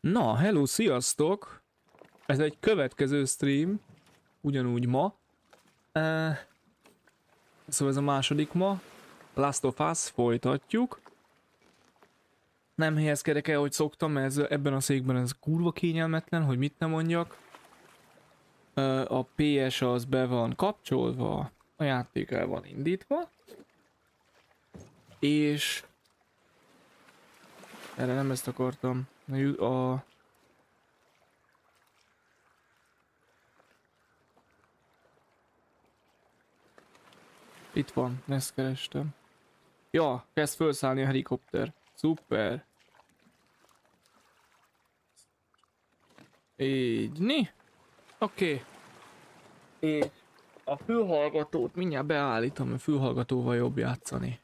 Na, hello, sziasztok! Ez egy következő stream, ugyanúgy ma. Uh, szóval ez a második ma. Last of Us, folytatjuk. Nem helyezkedek el, hogy szoktam, ez ebben a székben ez kurva kényelmetlen, hogy mit nem mondjak. Uh, a PS az be van kapcsolva, a játék el van indítva. És... Erre nem ezt akartam. A, a Itt van, ezt kerestem. Ja, kezd felszállni a helikopter. Szuper. Így, ni. Oké. Okay. És a fülhallgatót mindjárt beállítom, a fülhallgatóval jobb játszani.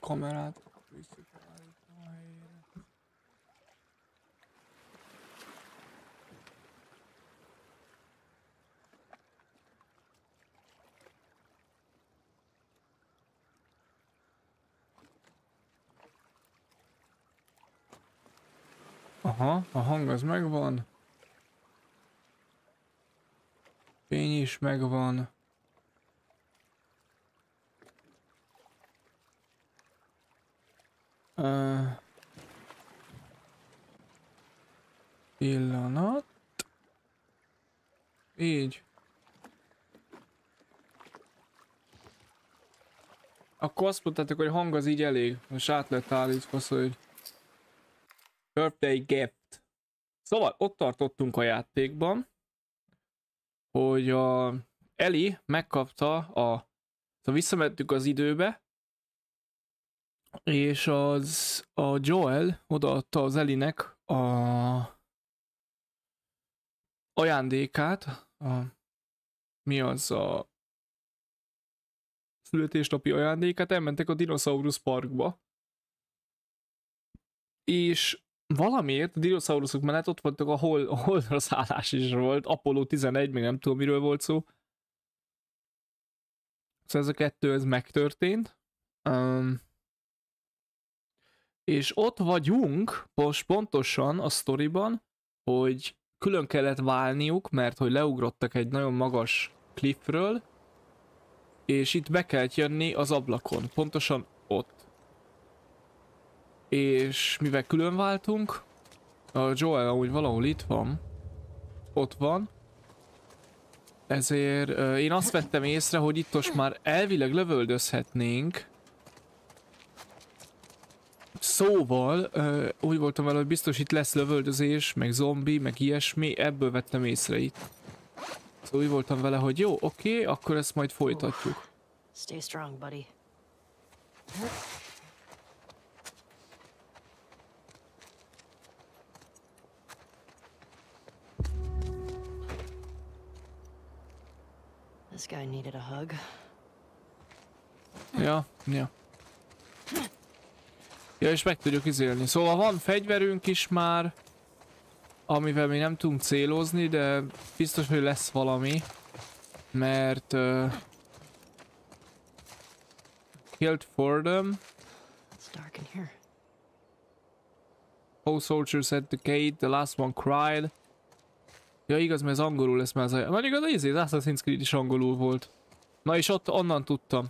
Kamerát a helyére. Aha, a hang az megvan. Fény is megvan. Uh, pillanat. Így. Akkor azt mondtátok, hogy hang az így elég. Most át lett állítva, szóval, hogy... Birthday gift. Szóval ott tartottunk a játékban, hogy a Eli megkapta a... Szóval visszamentük az időbe, és az a Joel odaadta az Elinek a ajándékát, a, mi az a születésnapi ajándékát, elmentek a Dinosaurus Parkba, és valamiért a dinoszauruszok mellett ott voltak a, hol, a holdra szállás is volt, Apollo 11, még nem tudom miről volt szó. Szóval ez a kettő, ez megtörtént. Um, és ott vagyunk, most pontosan a sztoriban, hogy külön kellett válniuk, mert hogy leugrottak egy nagyon magas cliffről, és itt be kellett jönni az ablakon, pontosan ott. És mivel külön váltunk, a Joel amúgy valahol itt van, ott van, ezért uh, én azt vettem észre, hogy itt most már elvileg lövöldözhetnénk, Szóval, uh, úgy voltam vele, hogy biztos itt lesz lövöldözés, meg zombi, meg ilyesmi, ebből vettem észre itt. Szóval úgy voltam vele, hogy jó, oké, okay, akkor ezt majd folytatjuk. Stay strong, buddy. This guy needed a hug. Ja, ja. Ja, és meg tudjuk izélni. Szóval van fegyverünk is már, amivel mi nem tudunk célozni, de biztos, hogy lesz valami. Mert... Uh, killed for them. It's dark in here. Soldiers at the gate, the last one cried. Ja igaz, mert ez angolul lesz már az a... Mondjuk az az Assassin's Creed is angolul volt. Na és ott onnan tudtam.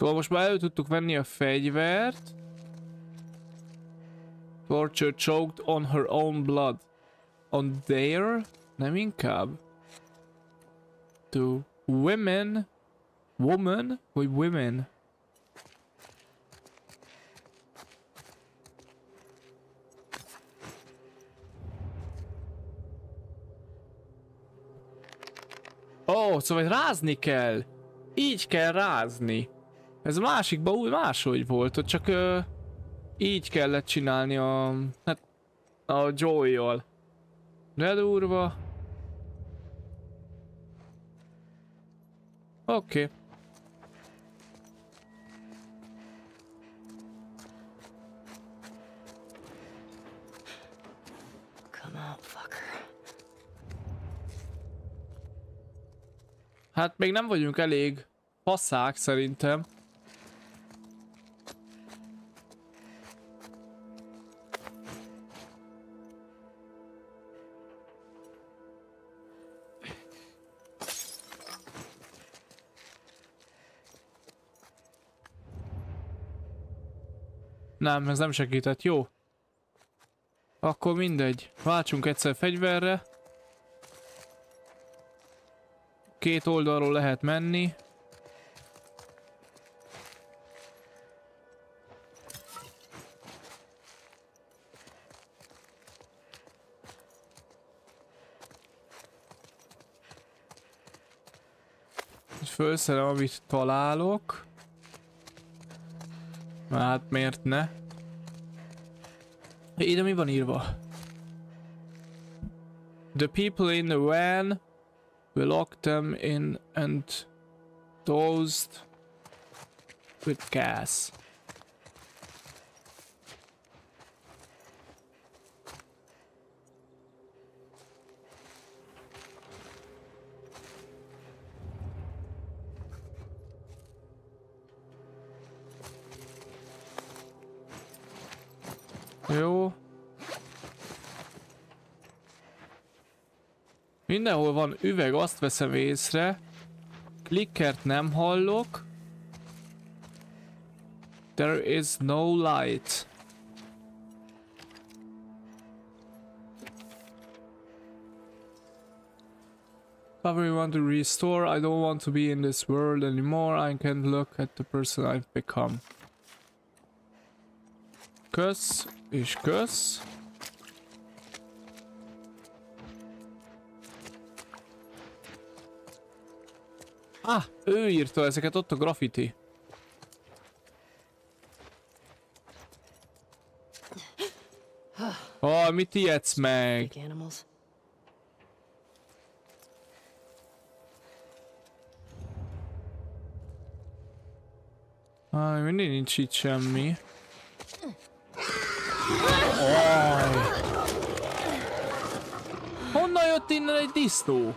Szóval most már elő tudtuk venni a fegyvert. Torture choked on her own blood. On their? Nem inkább. To women. Woman? Vagy women? Ó, oh, szóval rázni kell. Így kell rázni. Ez a másikban úgy máshogy volt, hogy csak ö, így kellett csinálni a... Hát, a Joy-jal. De. Oké. Okay. Hát még nem vagyunk elég passzák szerintem. Nem, ez nem segített. Jó. Akkor mindegy. Váltsunk egyszer fegyverre. Két oldalról lehet menni. Fölszerem, amit találok. Hát miért ne? Ide mi van írva? The people in the van we locked them in and dosed with gas. Jó. Mindenhol van üveg, azt veszem észre. Klikkert nem hallok. There is no light. You want to restore. I don't want to be in this world anymore. I can't look at the person I've become. Kösz, és kösz. Ah, ő írta ezeket ott a graffiti. Oh, mit ijedsz meg? Ah, mindig nincs itt semmi. Oj. Honnan jött innen egy disznó?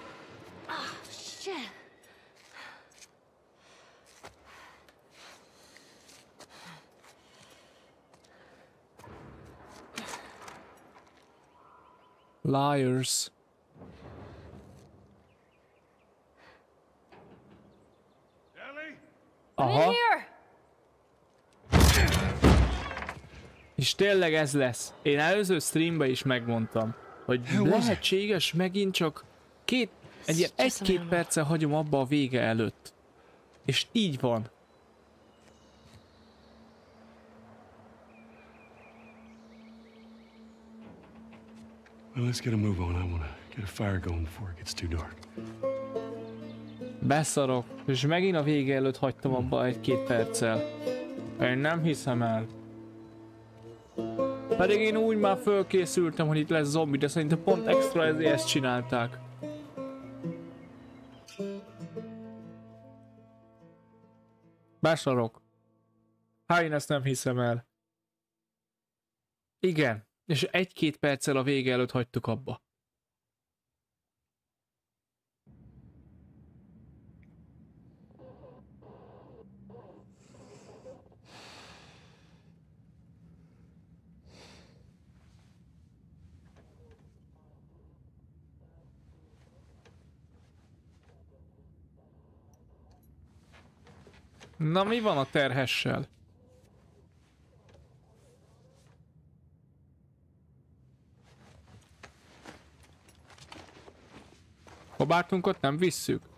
Shit. Liars. Aha, és tényleg ez lesz. Én előző streamben is megmondtam, hogy lehetséges megint csak két, egy ilyen egy-két perce hagyom abba a vége előtt. És így van. Well, let's get a move on. I want to get a fire going before it gets too dark. Beszarok, és megint a vége előtt hagytam abba egy-két perccel. Én nem hiszem el. Pedig én úgy már fölkészültem, hogy itt lesz zombi, de szerintem pont extra ezért ezt csinálták. Beszarok. Hát én ezt nem hiszem el. Igen, és egy-két perccel a vége előtt hagytuk abba. Na mi van a terhessel? Kabátunkat nem visszük?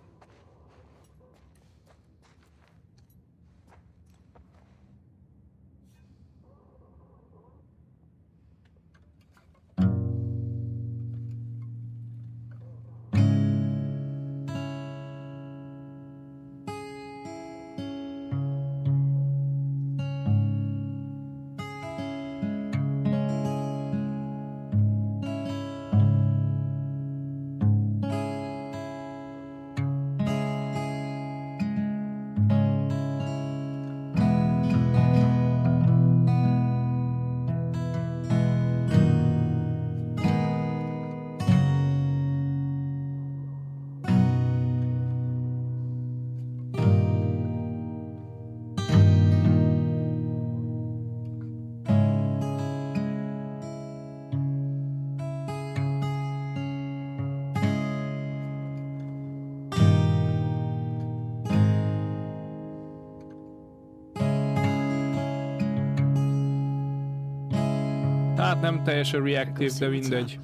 Teljesen reactive, de mindegy.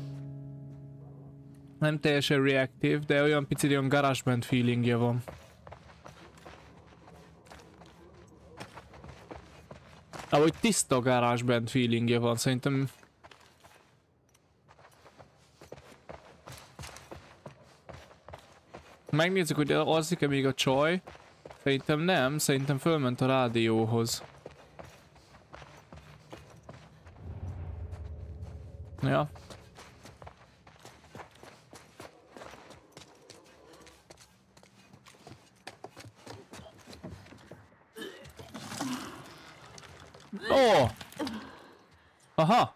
Nem teljesen reactive, de olyan picit olyan GarageBand feelingje van. Ahogy tiszta GarageBand feelingje van, szerintem... Megnézzük, hogy alszik-e még a csaj. Szerintem nem, szerintem fölment a rádióhoz. Ja. Ó! Aha!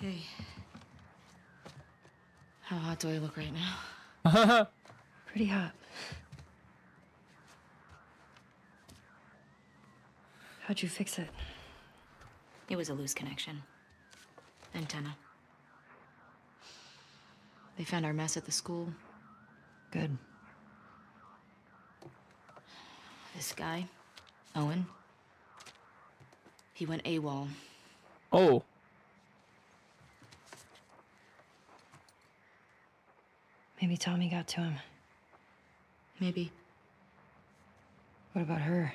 Hey. How hot do I look right now? Pretty hot. How'd you fix it? It was a loose connection. Antenna. They found our mess at the school. Good. This guy, Owen, he went AWOL. Oh. Maybe Tommy got to him. Maybe. What about her?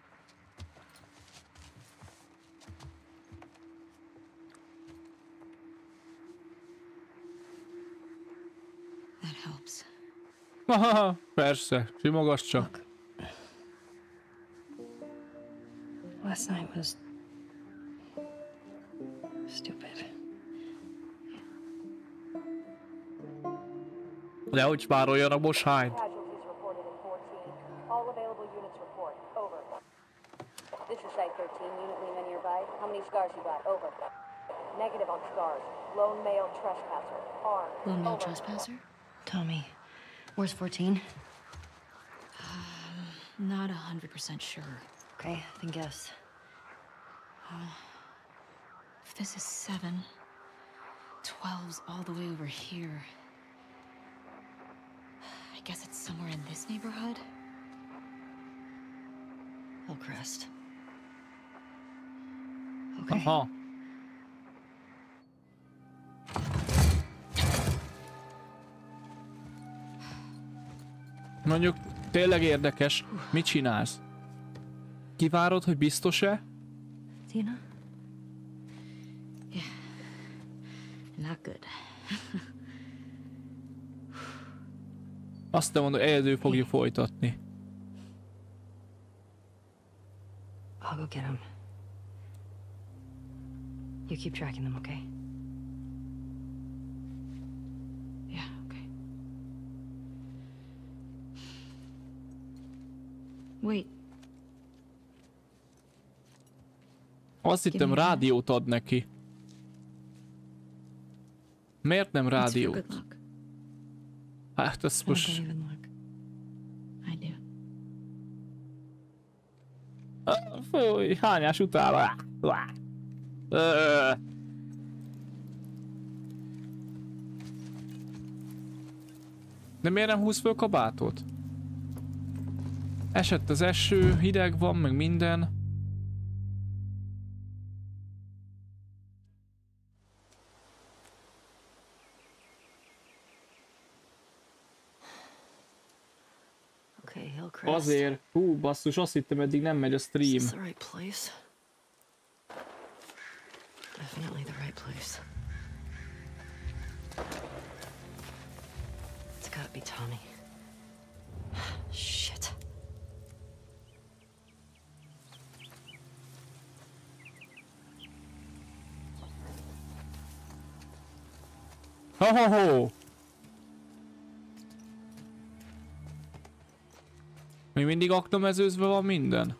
Haha, persze, simogass csak. Last night was stupid. De hogy spároljanak most hány? Casualties reported in 14. All available units report. Over. This is Site 13. Unit Lima nearby. How many scars you got? Over. Negative on scars. Lone male trespasser. Armed. Lone male trespasser? Tommy, where's 14? Um, not a hundred percent sure. Okay, then guess. Uh, if this is seven, 12's all the way over here. I guess it's somewhere in this neighborhood? Hillcrest. Okay. Aha. Mondjuk tényleg érdekes, mit csinálsz? Kivárod, hogy biztos-e? Tina? Not good. Azt te mondod, egyedül fogja folytatni. I'll go get him. You keep tracking them, okay? Yeah, okay. Wait, Azt hittem rádiót ad neki. Miért nem rádiót? Hát ez most... Ah, Fúj, hányás. Ö. De miért nem húz föl kabátot? Esett az eső, hideg van, meg minden. Azért, hú, basszus, azt hittem eddig nem megy a stream. Definitely the right place. It's gotta be Tommy. Ho, ho, ho. Még mindig aknamezőzve van minden?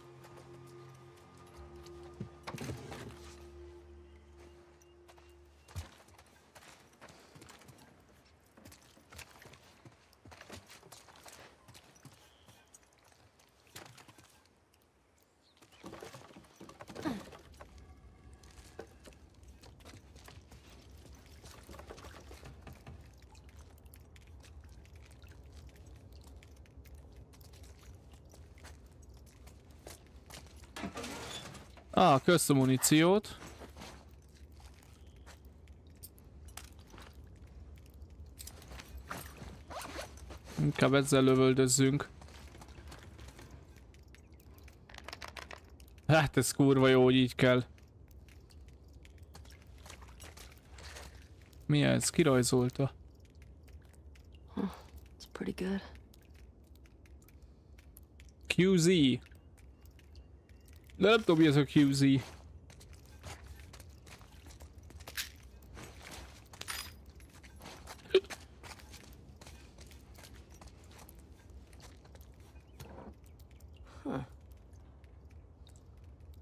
Ah, kösz a muníciót. Inkább ezzel lövöldözzünk. Hát ez kurva jó, hogy így kell. Mi ez? Kirajzolta. It's pretty good. QZ. De nem tudom mi ez a QZ.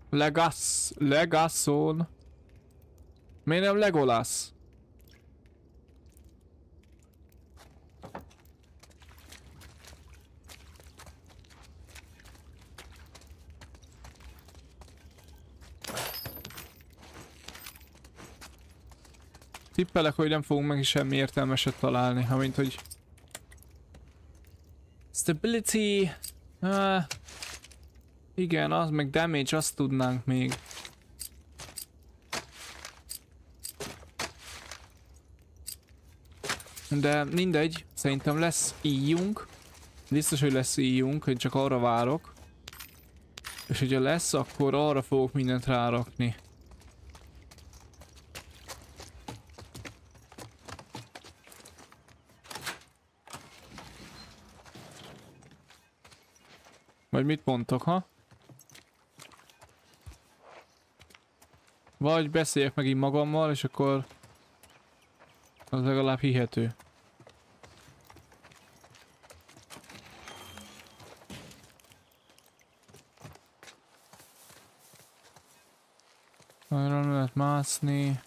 Legas, Legasson. Miért nem Legolas? Tippelek, hogy nem fogunk meg semmi értelmeset találni, amint hogy... Stability... Uh, igen, az meg damage, azt tudnánk még. De mindegy, szerintem lesz íjunk. Biztos, hogy lesz íjunk, hogy csak arra várok. És hogyha lesz, akkor arra fogok mindent rárakni. Vagy mit mondtok, ha? Vagy beszéljek megint magammal, és akkor az legalább hihető. Arra lehet mászni.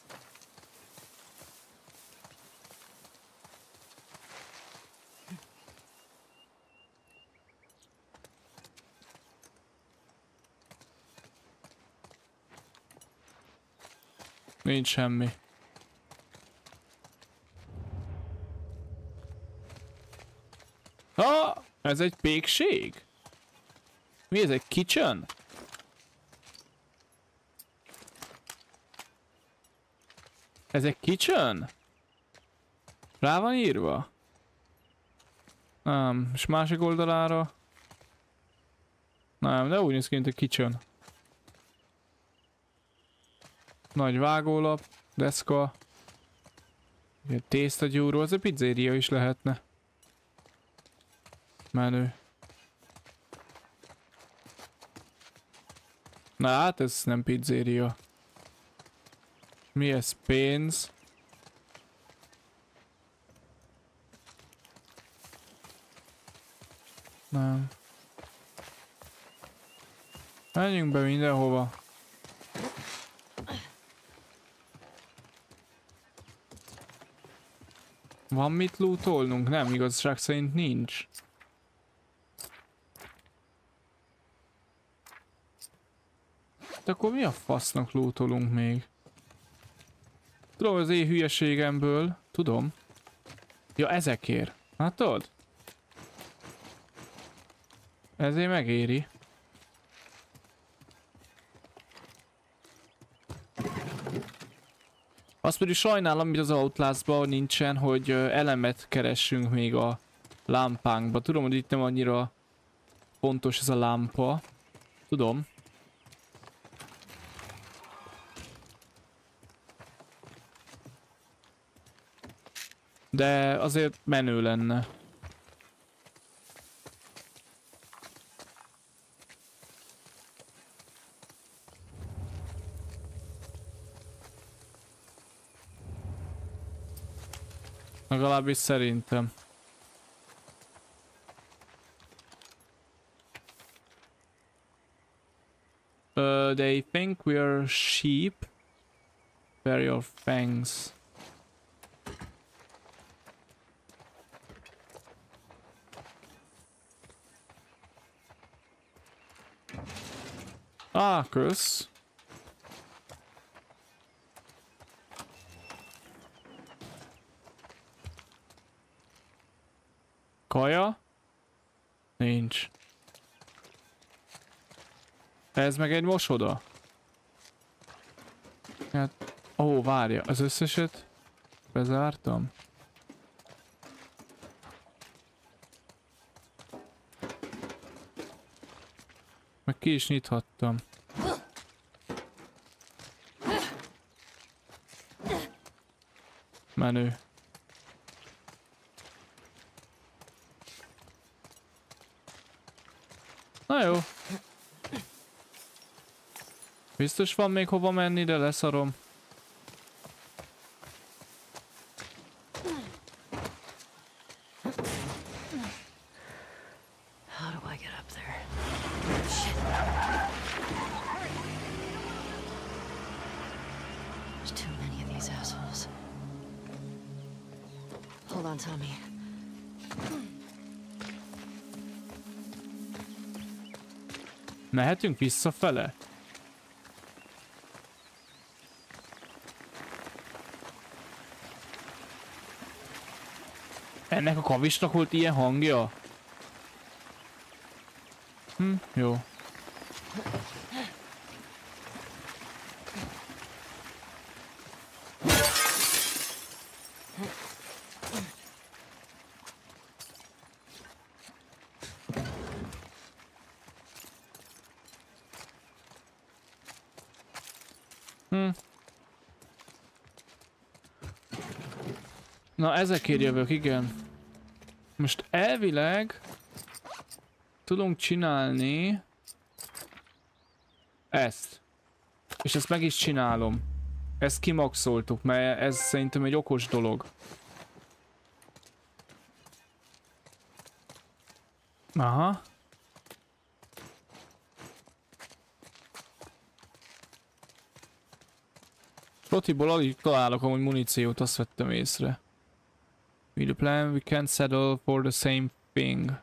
Nincs semmi. Ah, ez egy pékség? Mi ez egy kitchen? Ez egy kitchen? Rá van írva? Nem, és másik oldalára? Nem, de úgy néz ki, mint a kitchen. Nagy vágólap, deszka. Tésztagyúró, az a pizzéria is lehetne. Menő. Na hát ez nem pizzéria. Mi ez? Pénz? Nem. Menjünk be mindenhova. Van mit lootolnunk? Nem, igazság szerint nincs. De akkor mi a fasznak lootolunk még? Tudom, az én hülyeségemből. Tudom. Ja, ezekért. Látod? Ezért megéri. Azt pedig sajnálom, hogy az Outlast-ban nincsen, hogy elemet keressünk még a lámpánkba. Tudom, hogy itt nem annyira fontos ez a lámpa. Tudom. De azért menő lenne. Legalábbis szerintem. Uh, they think we are sheep. Bury your fangs. Ah, kösz. Kaja? Nincs. Ez meg egy mosoda? Hát, ó, várja, az összeset bezártam? Meg ki is nyithattam. Menő. Na jó. Biztos van még hova menni, de leszarom. How do I get up there? Shit. There's too many of these assholes. Hold on, Tommy. Mehetünk visszafele? Ennek a kavisnak volt ilyen hangja? Hm, jó. Na ezekért jövök, igen. Most elvileg tudunk csinálni ezt. És ezt meg is csinálom. Ezt kimaxoltuk, mert ez szerintem egy okos dolog. Aha. Rotiból alig találok amúgy muníciót, azt vettem észre. The plan, we can settle for the same thing.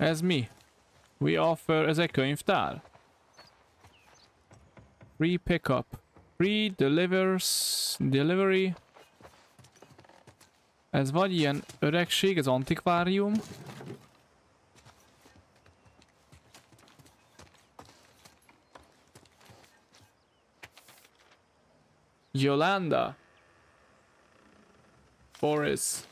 As me, We offer, ez egy könyvtár? Free pickup. Free delivers, delivery. Ez vagy ilyen öregség, ez antikvárium. Yolanda. Boris.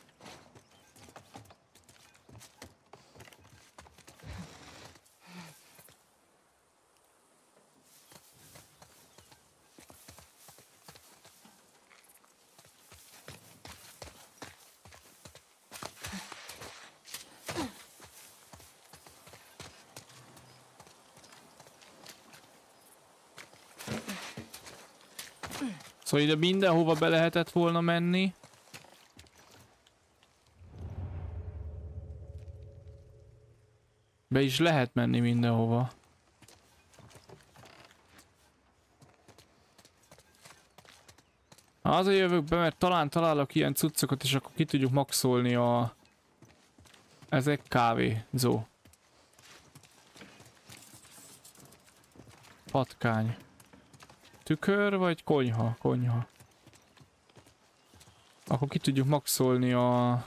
Szóval ide mindenhova be lehetett volna menni. Be is lehet menni mindenhova. Azért jövök be, mert talán találok ilyen cuccokat, és akkor ki tudjuk maxolni a... Ezek kávézó. Patkány. Tükör vagy konyha? Konyha. Akkor ki tudjuk maxolni a...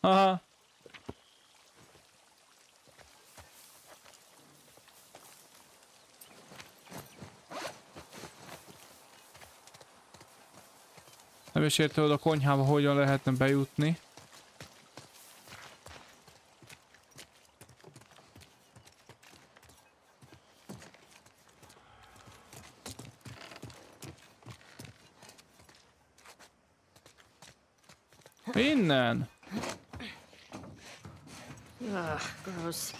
Aha. Érte oda a konyhába, hogyan lehetne bejutni. Innen! Ugh, gross.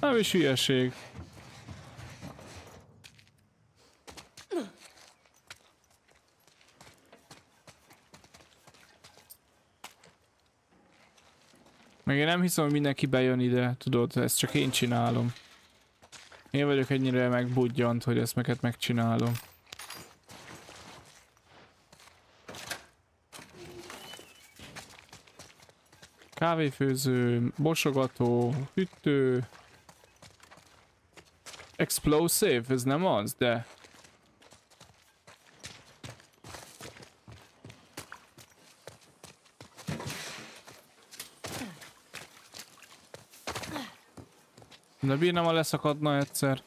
Nem is hülyeség. Meg én nem hiszem, hogy mindenki bejön ide, tudod, ezt csak én csinálom. Én vagyok ennyire megbudjant, hogy ezt meket megcsinálom. Kávéfőző, mosogató, hűtő. Explosive, ez nem az, de... De bírnám, ha leszakadna egyszer.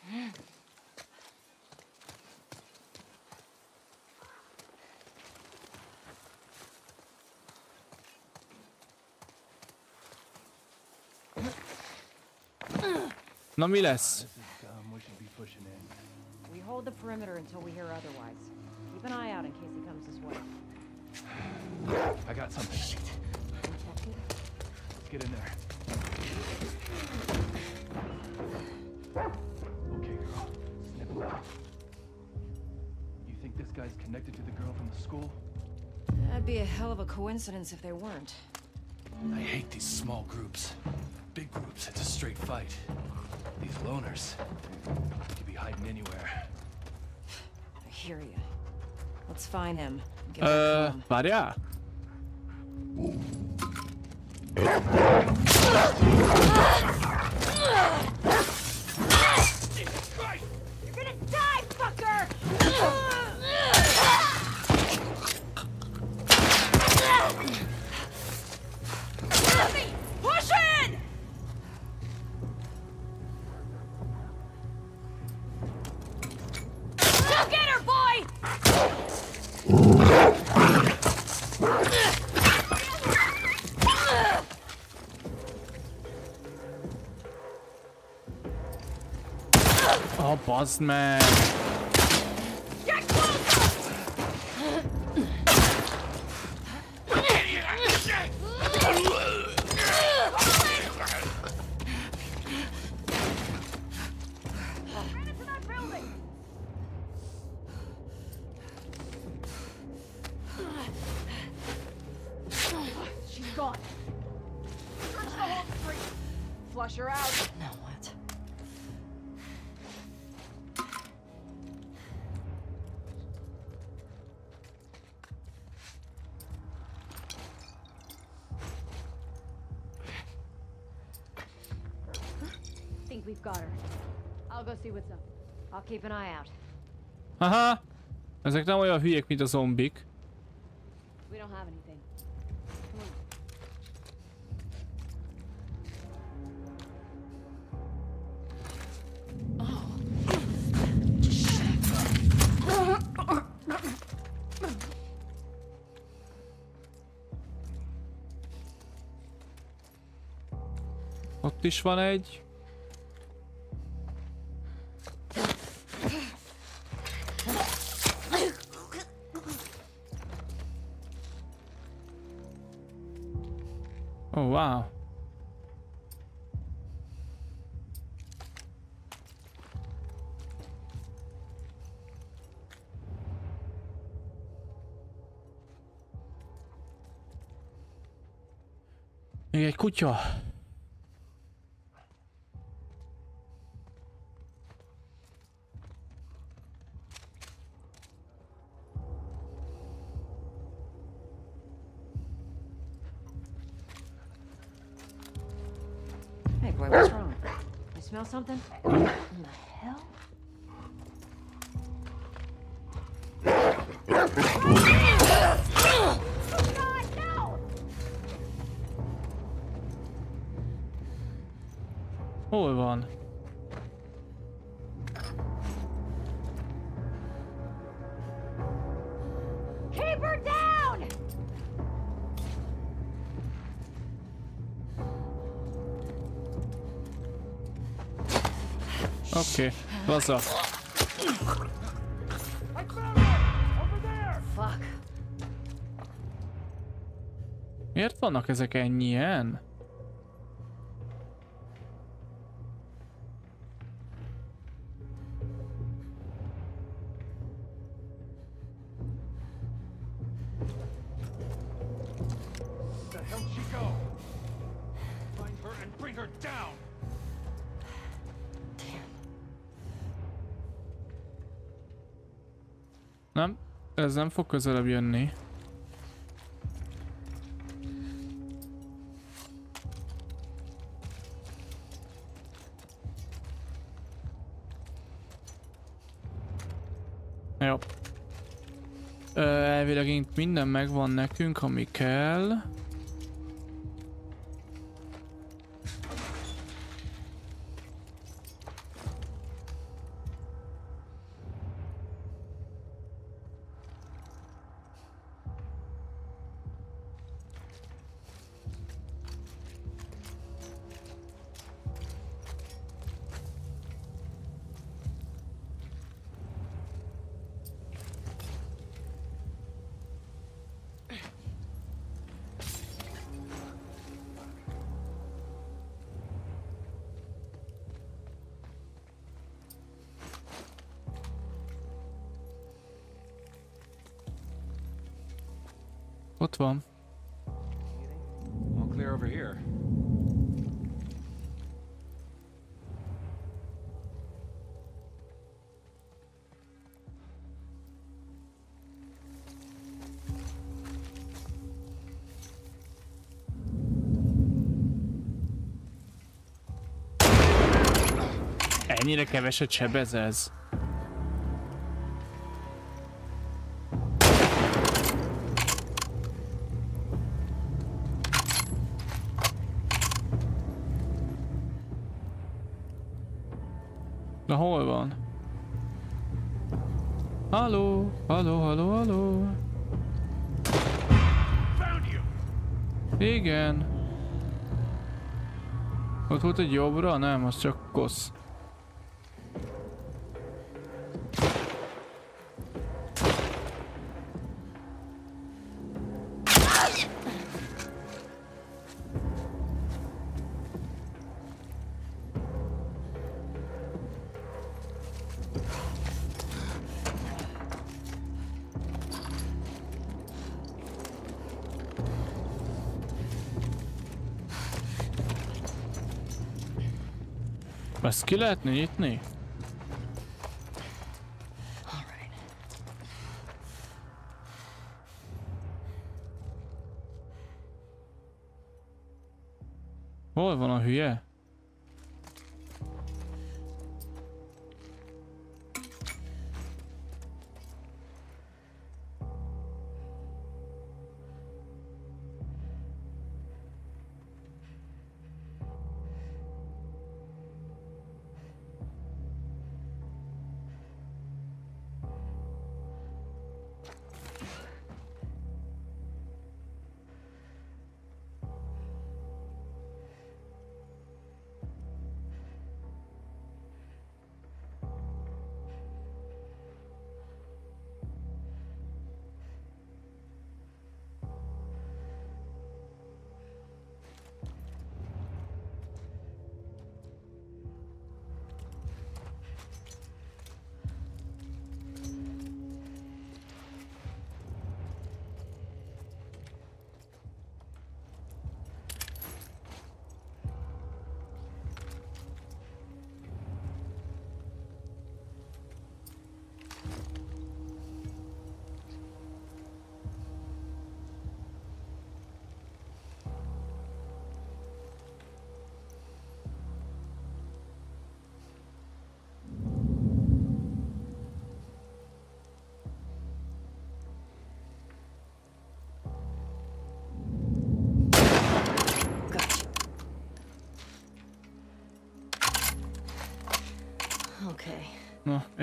Na mi lesz? We hold the perimeter until we hear otherwise. Keep an eye out in case he comes this way. I got something. Detected? Let's get in there. Okay, girl. Snip him out. You think this guy's connected to the girl from the school? That'd be a hell of a coincidence if they weren't. I hate these small groups. Big groups, it's a straight fight. These loners, they could be hiding anywhere. I hear you. Let's find him. and Get Ö, back home. Oh, bazd keep an eye out. Haha! Ezek nem olyan hülyék, mint a zombik. We don't have anything. Come on. Ott is van egy. Oh, wow. Még egy kutya. Something? Fuck. Miért vannak ezek ennyien? Ez nem fog közelebb jönni. Jó. Elvileg itt minden megvan nekünk, ami kell. Ott van. All clear over here. Ennyire keveset sebez ez? Ott volt egy jobbra? Nem, az csak kosz. Ezt ki lehetne nyitni?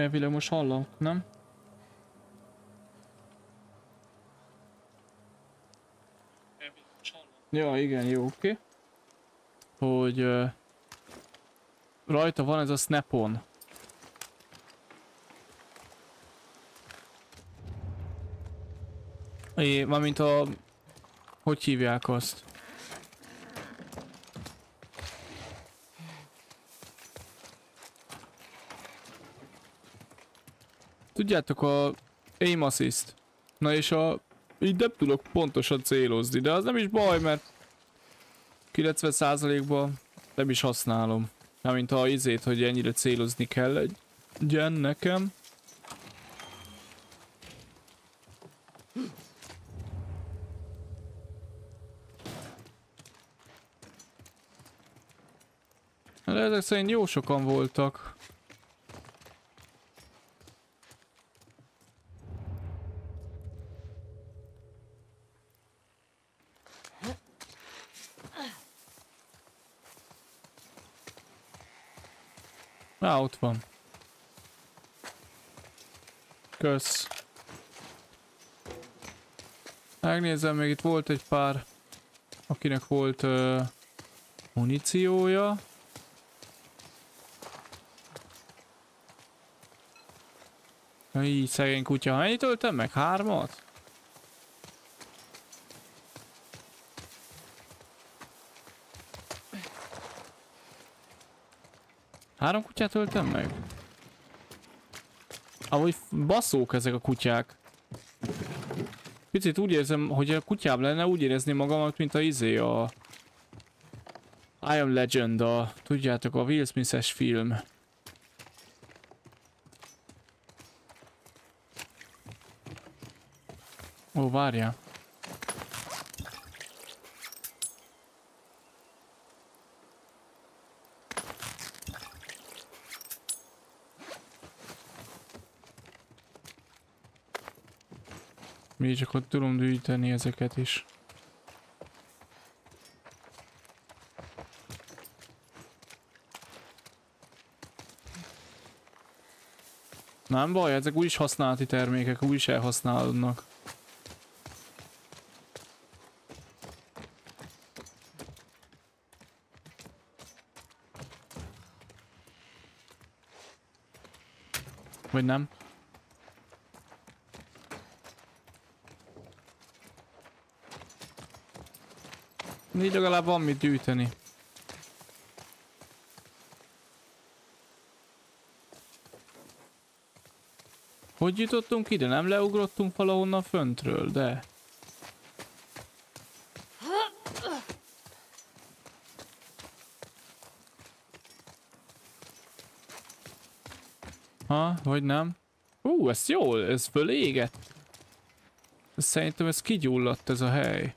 Elvileg most hallom, nem? Ja, igen, jó, oké. Hogy uh, rajta van ez a snap-on. Mármint a... Hogy hívják azt? Tudjátok a aim assist. Na és a... Így nem tudok pontosan célozni, de az nem is baj, mert 90%-ban Nem is használom. Nem, mint a izét, hogy ennyire célozni kell egy gyen nekem. De ezek szerint jó sokan voltak. Á, ott van. Kösz. Megnézem, még itt volt egy pár, akinek volt uh, muníciója. Így szegény kutya. Mennyit öltem meg? Hármat? Három kutyát öltem meg? Ahogy baszók ezek a kutyák. Picit úgy érzem, hogy a kutyám lenne, úgy érezni magamat, mint a izé a... I Am Legend, a, tudjátok, a Will Smith-es film. Ó, várjál. Mi csak ott tudom gyűjteni ezeket is. Nem baj, ezek úgyis használati termékek, úgyis elhasználódnak. Vagy nem? Így legalább van mit gyűjteni. Hogy jutottunk ide? Nem leugrottunk valahonnan föntről, de... Ha, vagy nem? Ú, ez jó, ez fölégett. Szerintem ez kigyulladt ez a hely.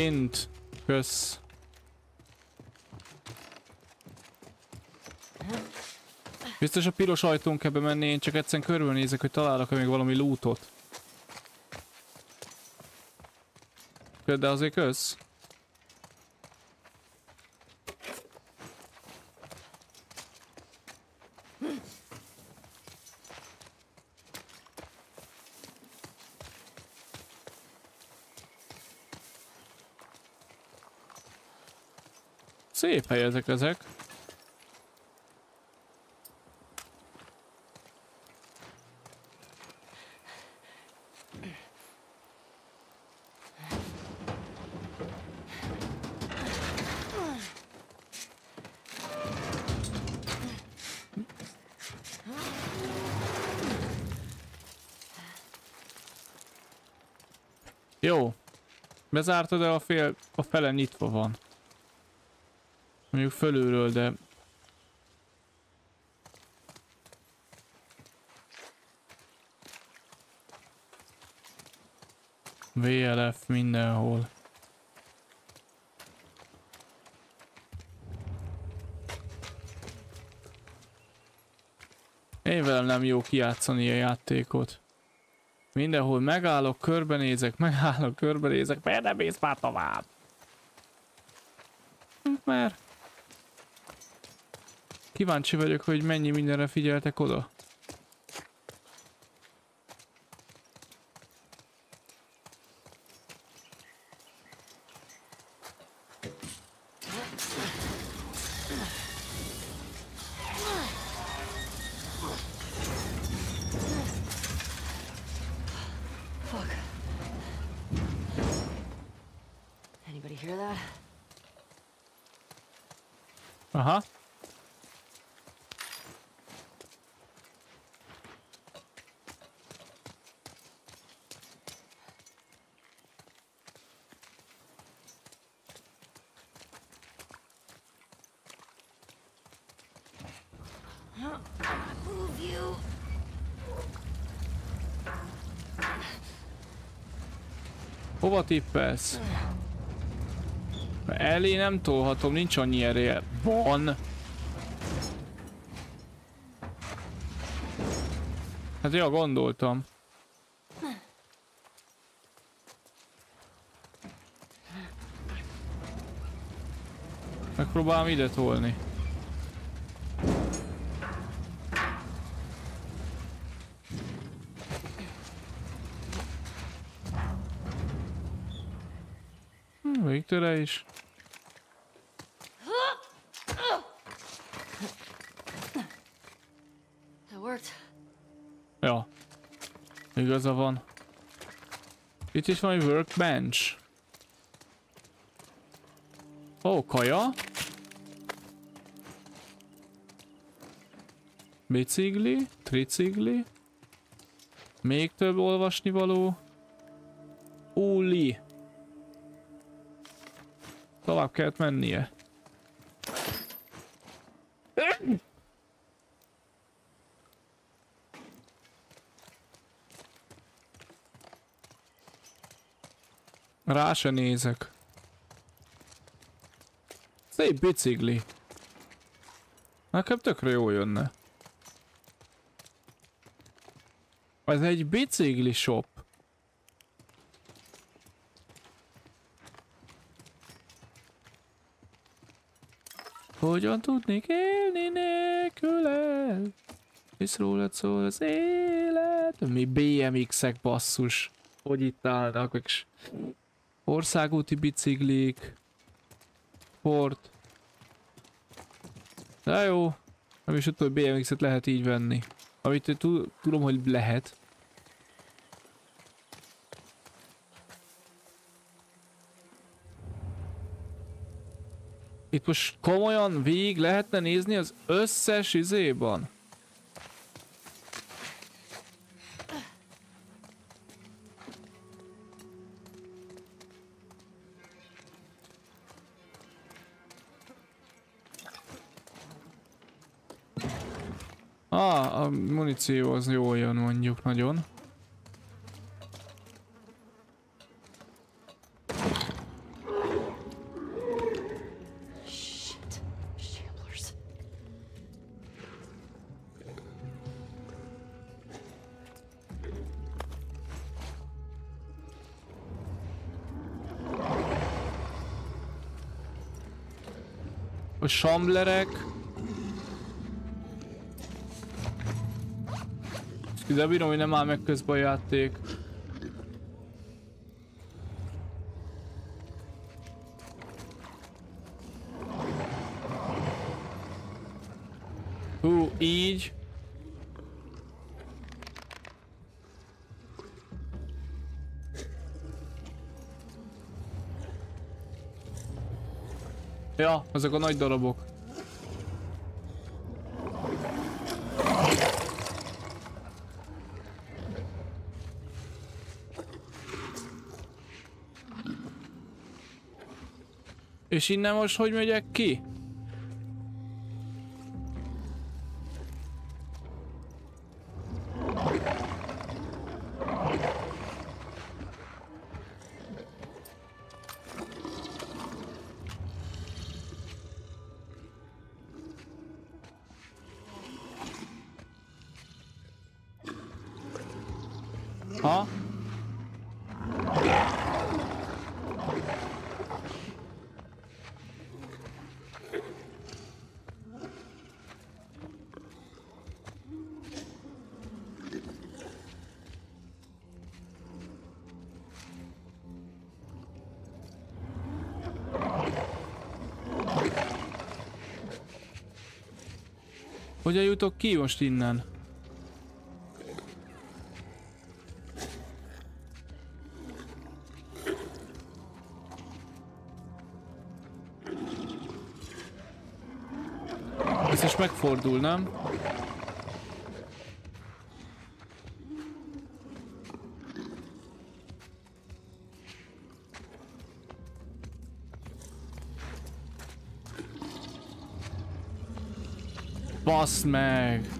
Hint. Kösz. Biztos a piros ajtón kell bemenni, én csak egyszerűen körülnézek, hogy találok-e még valami lootot. De azért kösz. Szép helyezek ezek. Jó. Bezártad de a fél, a fele nyitva van. Mondjuk fölülről, de... VLF mindenhol. Én velem nem jó kijátszani a játékot. Mindenhol megállok, körbenézek, megállok, körbenézek, miért nem mész már tovább? Mert Kíváncsi vagyok, hogy mennyi mindenre figyeltek oda. Fuck. Anybody hear that? Aha. you. Hova tippelsz? Elé nem tolhatom, nincs annyi ereje. Van. Hát ja, gondoltam. Megpróbálom ide tolni. Hm, Végtére is. Ja. Igaza van. Itt is van egy workbench. Ó, kaja. Bicikli, tricikli. Még több olvasnivaló. Úli. Tovább kellett mennie. Rá se nézek. Szép bicikli. Nekem tökre jó jönne. Ez egy bicikli shop. Hogyan tudnék élni nélküled? Hisz rólad szól az élet. Mi BMX-ek basszus. Hogy itt állnak, és országúti biciklik. Sport. De jó. Nem is tudtam, hogy BMX-et lehet így venni. Amit tudom, hogy lehet. Itt most komolyan végig lehetne nézni az összes izéban. Ah, a muníció az jól jön mondjuk nagyon. A samblerek. De bírom, hogy nem áll meg közben a játék. Ja, ezek a nagy darabok. És innen most hogy megyek ki? Ha? Hogyan jutok ki most innen? Nem? Basz meg!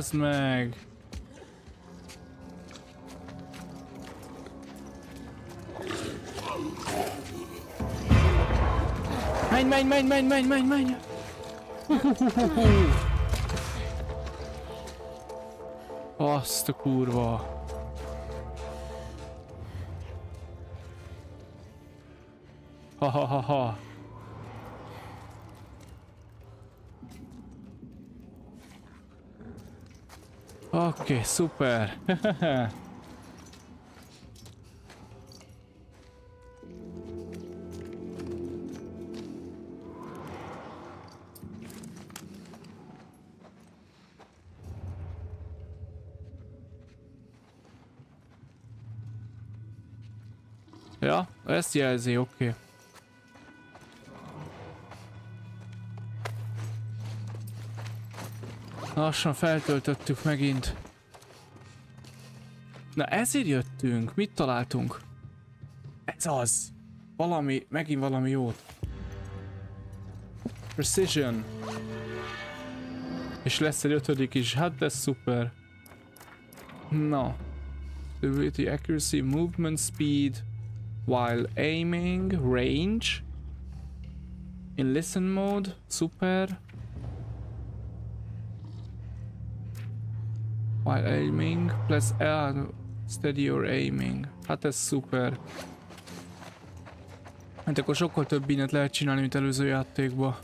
Bazd meg! Menj, menj, menj, menj, menj, menj, menj! Azt a kurva! Oké, szuper! ja, ezt jelzi, oké. Okay. Lassan feltöltöttük megint. Na ezért jöttünk. Mit találtunk? Ez az. Valami, megint valami jót. Precision. És lesz egy ötödik is. Hát ez szuper. Na. Stability, accuracy, movement speed. While aiming, range. In listen mode, super. While aiming, press L, steady your aiming. Hát ez szuper. Hát akkor sokkal több mindent lehet csinálni, mint előző játékban.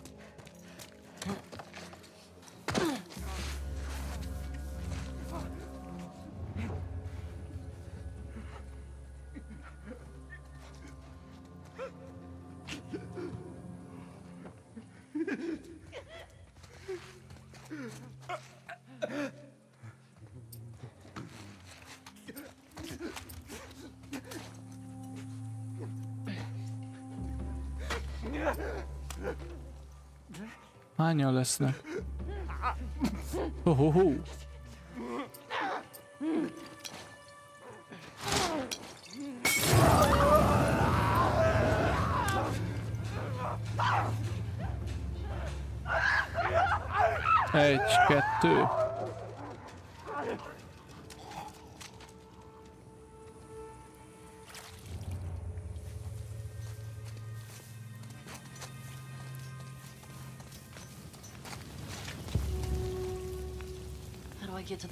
jasne.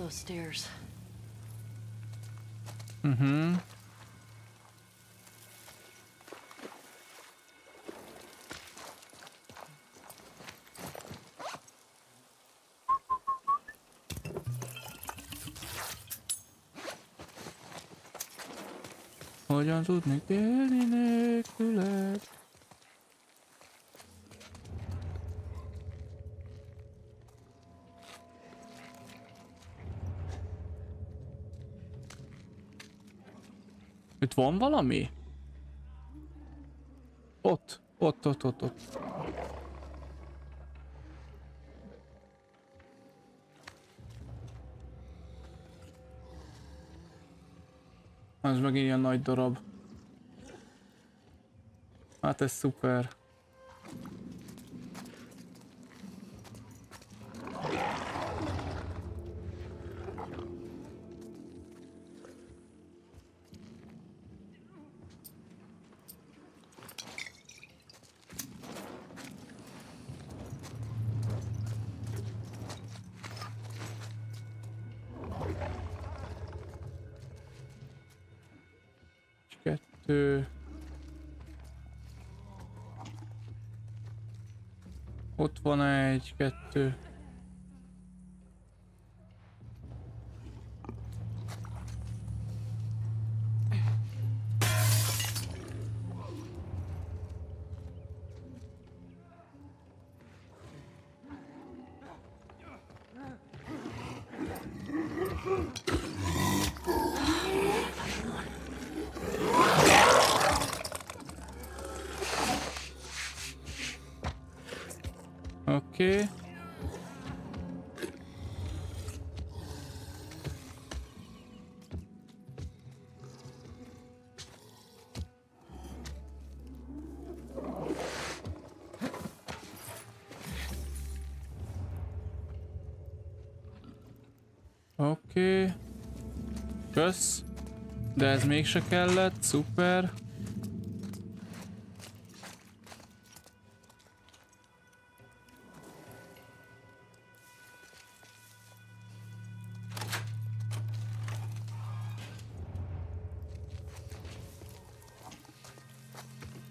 Those stairs? Mhm. Hogyan tudnék élni nélküled? Itt van valami? Ott, ott, ott, ott, ott. Az meg ilyen nagy darab. Hát ez szuper. Kettő. Ez mégse kellett, szuper.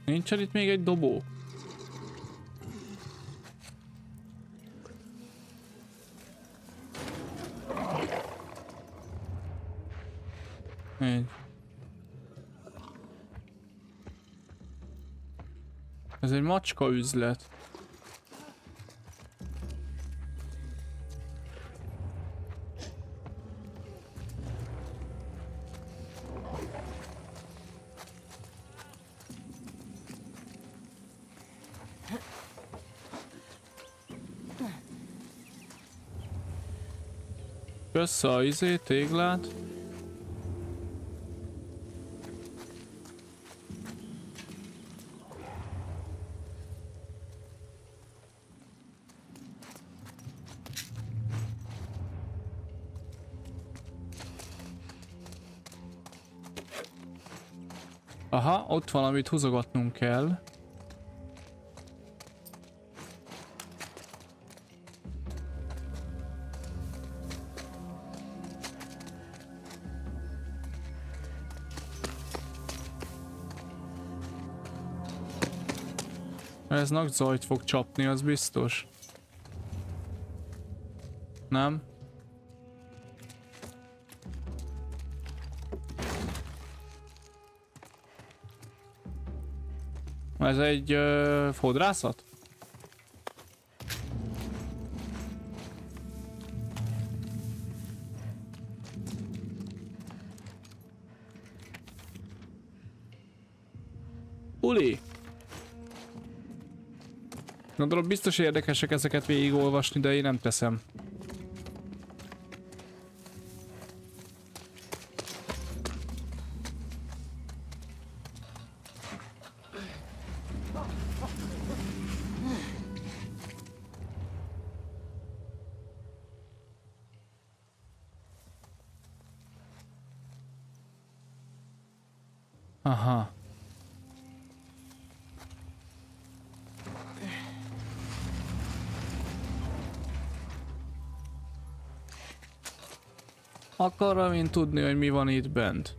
Nincsen itt még egy dobó? Macska üzlet. Kösz a izé, téglát. Ott valamit húzogatnunk kell. Ez nagy zajt fog csapni, az biztos. Nem? Ez egy ö, fodrászat? Uli! Gondolom biztos érdekesek ezeket végigolvasni, de én nem teszem. Akarom én tudni, hogy mi van itt bent.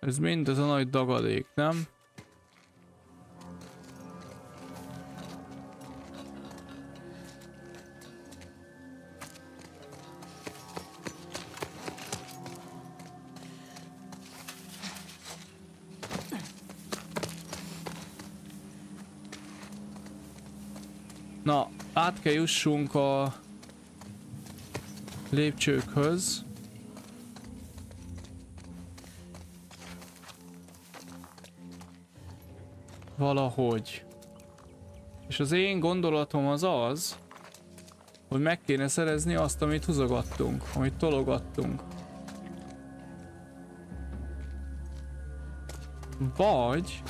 Ez mind ez a nagy dagadék, nem? Na, át kell jussunk a lépcsőkhöz. Valahogy. És az én gondolatom az az, hogy meg kéne szerezni azt, amit húzogattunk, amit tologattunk. Vagy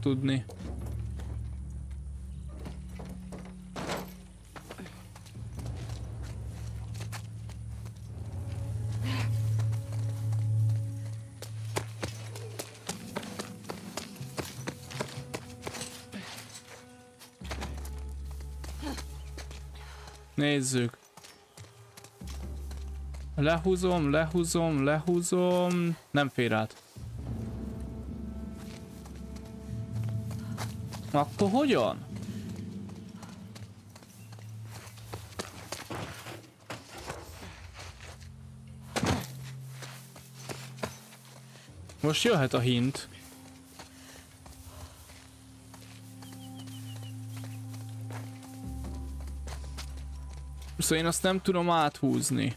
tudni. Nézzük. Lehúzom, lehúzom, lehúzom. Nem fér át. Akkor hogyan? Most jöhet a hint. Szóval én azt nem tudom áthúzni.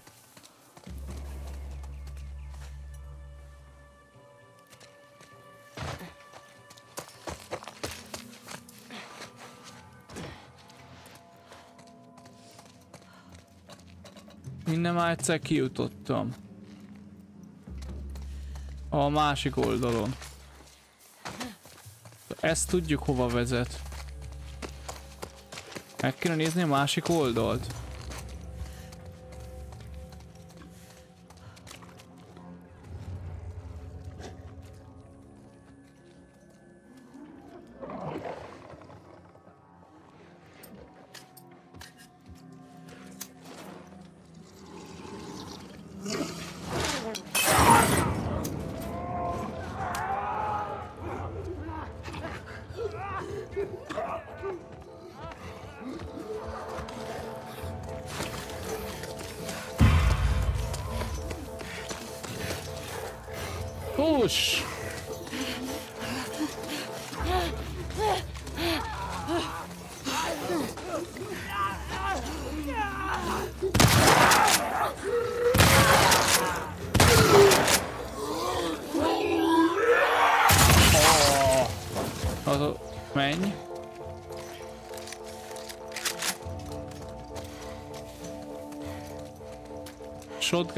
Már egyszer kijutottam. A másik oldalon. Ezt tudjuk hova vezet. Meg kéne nézni a másik oldalt.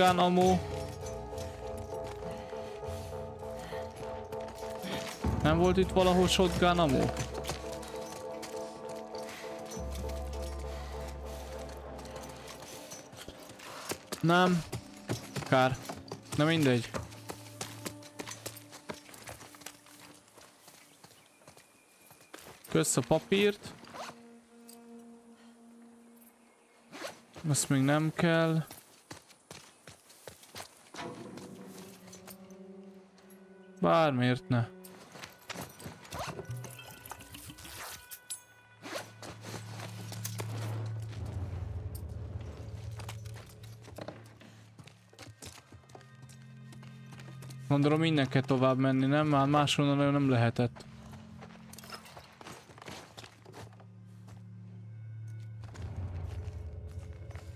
Shotgun ammo. Nem volt itt valahol shotgun ammo? Nem. Kár. Na mindegy. Kösz a papírt. Azt még nem kell. Bármiért ne. Gondolom innen kell tovább menni, nem? Már máshonnan nem lehetett.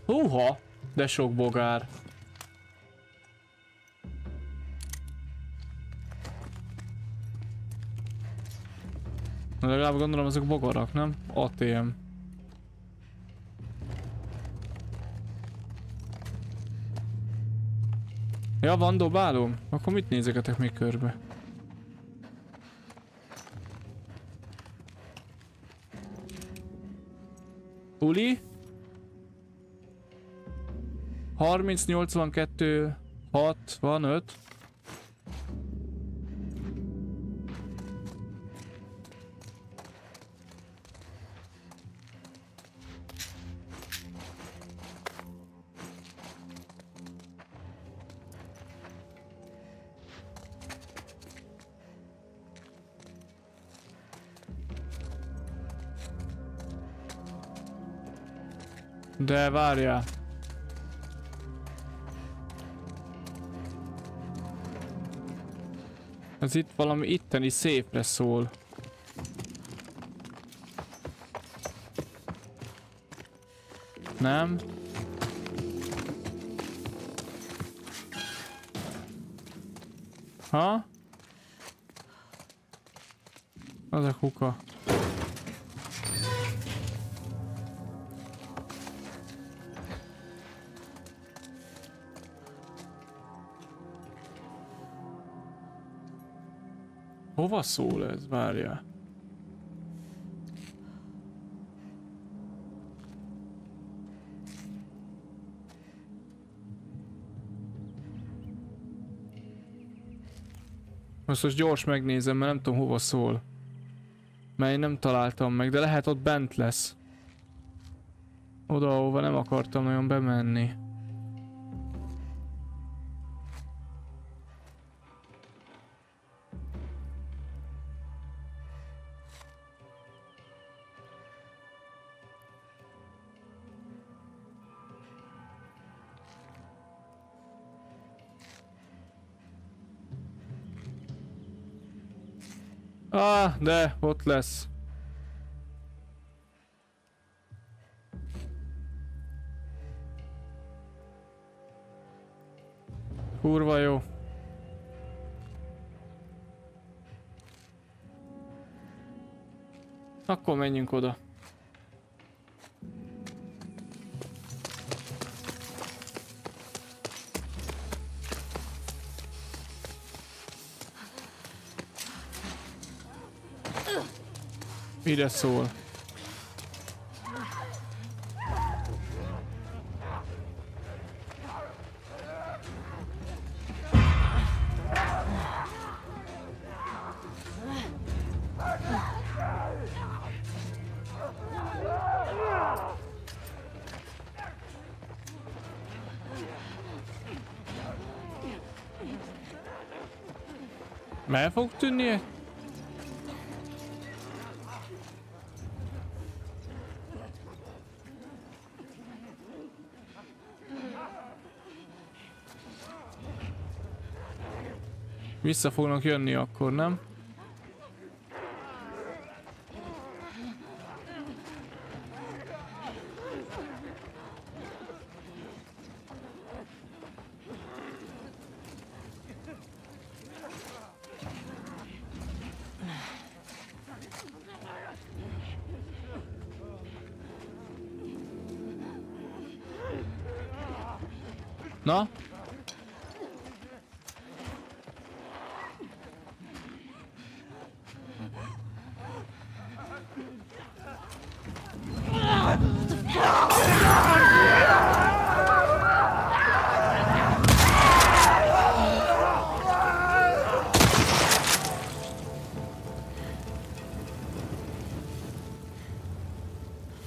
Húha! De sok bogár. Legalább gondolom ezek bogarak, nem? ATM. Ja, van dobálóm? Akkor mit nézegetek még körbe? Uli? 30, 82, 65. De várjál. Ez itt valami itteni szépre szól. Nem? Ha? Az a kuka. Hova szól ez? Várja. Most most gyors megnézem, mert nem tudom hova szól. Mert én nem találtam meg, de lehet ott bent lesz. Oda, ahova nem akartam nagyon bemenni. De ott lesz. Kurva jó. Akkor menjünk oda. Ide szól. Meg fog tűnni Vissza fognak jönni akkor, nem?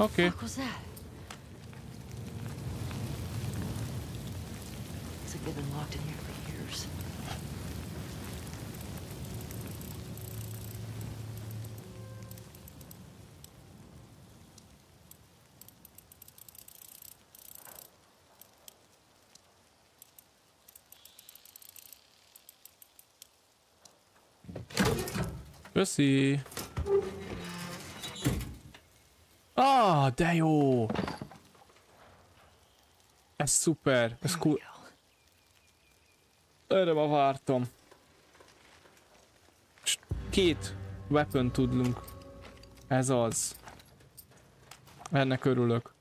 Okay. What was that? Looks like they've been locked in here for years. Köszi. Ah, de jó! Ez szuper, ez cool. Erre ma vártam. Két weapon tudunk. Ez az. Ennek örülök.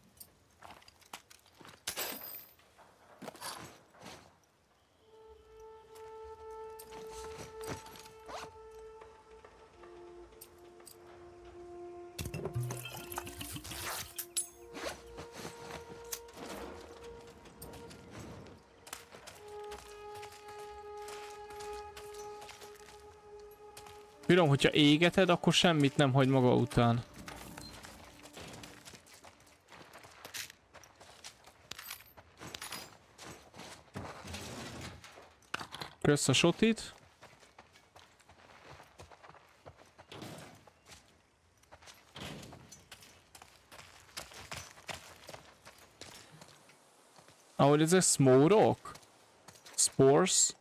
Hogyha égeted, akkor semmit nem hagy maga után. Kösz a sotit. Ahogy ez a smórok? Spores?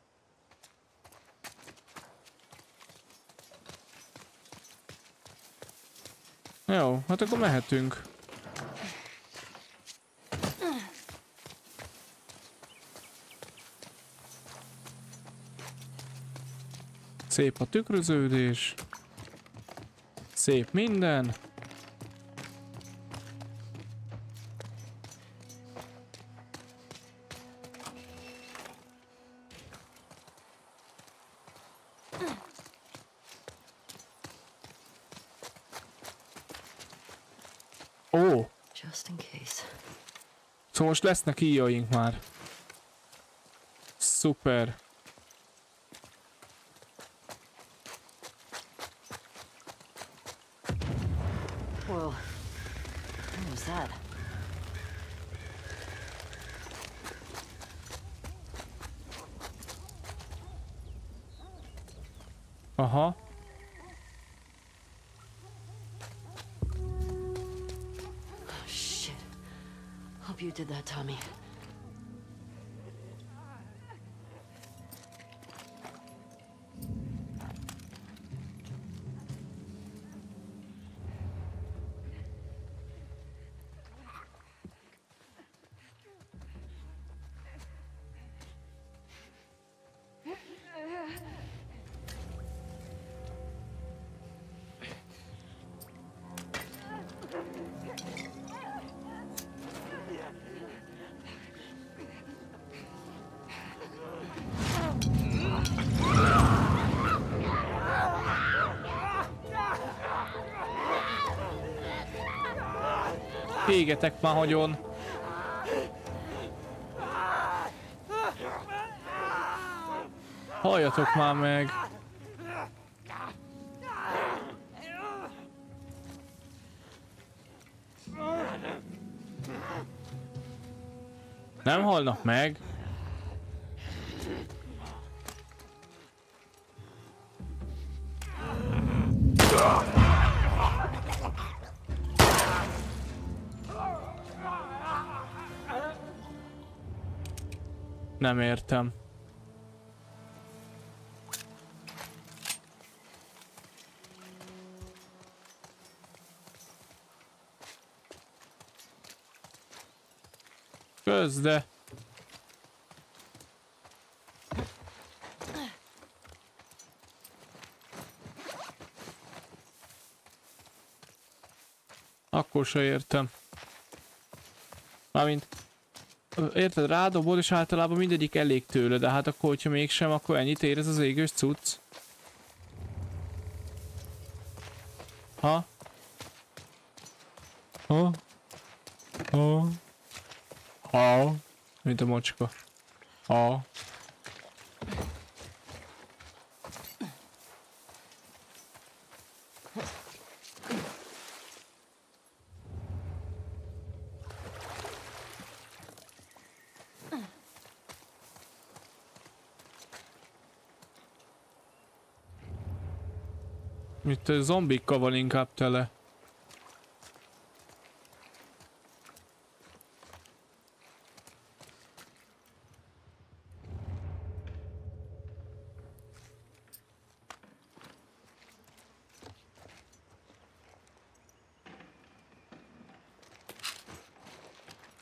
Jó, hát akkor mehetünk. Szép a tükröződés. Szép minden. Most lesznek íjaink már. Szuper. Égetek már hogyan. Halljatok már meg. Nem halnak meg. Nem értem. Közde. Akkor se értem. Mármint... Érted, rádobod, és általában mindegyik elég tőle, de hát akkor, hogyha mégsem, akkor ennyit ér ez az égős cucc. Ha? Ha? Ha? Ha? Mint a mocska. Ha? Itt zombikkal van inkább tele.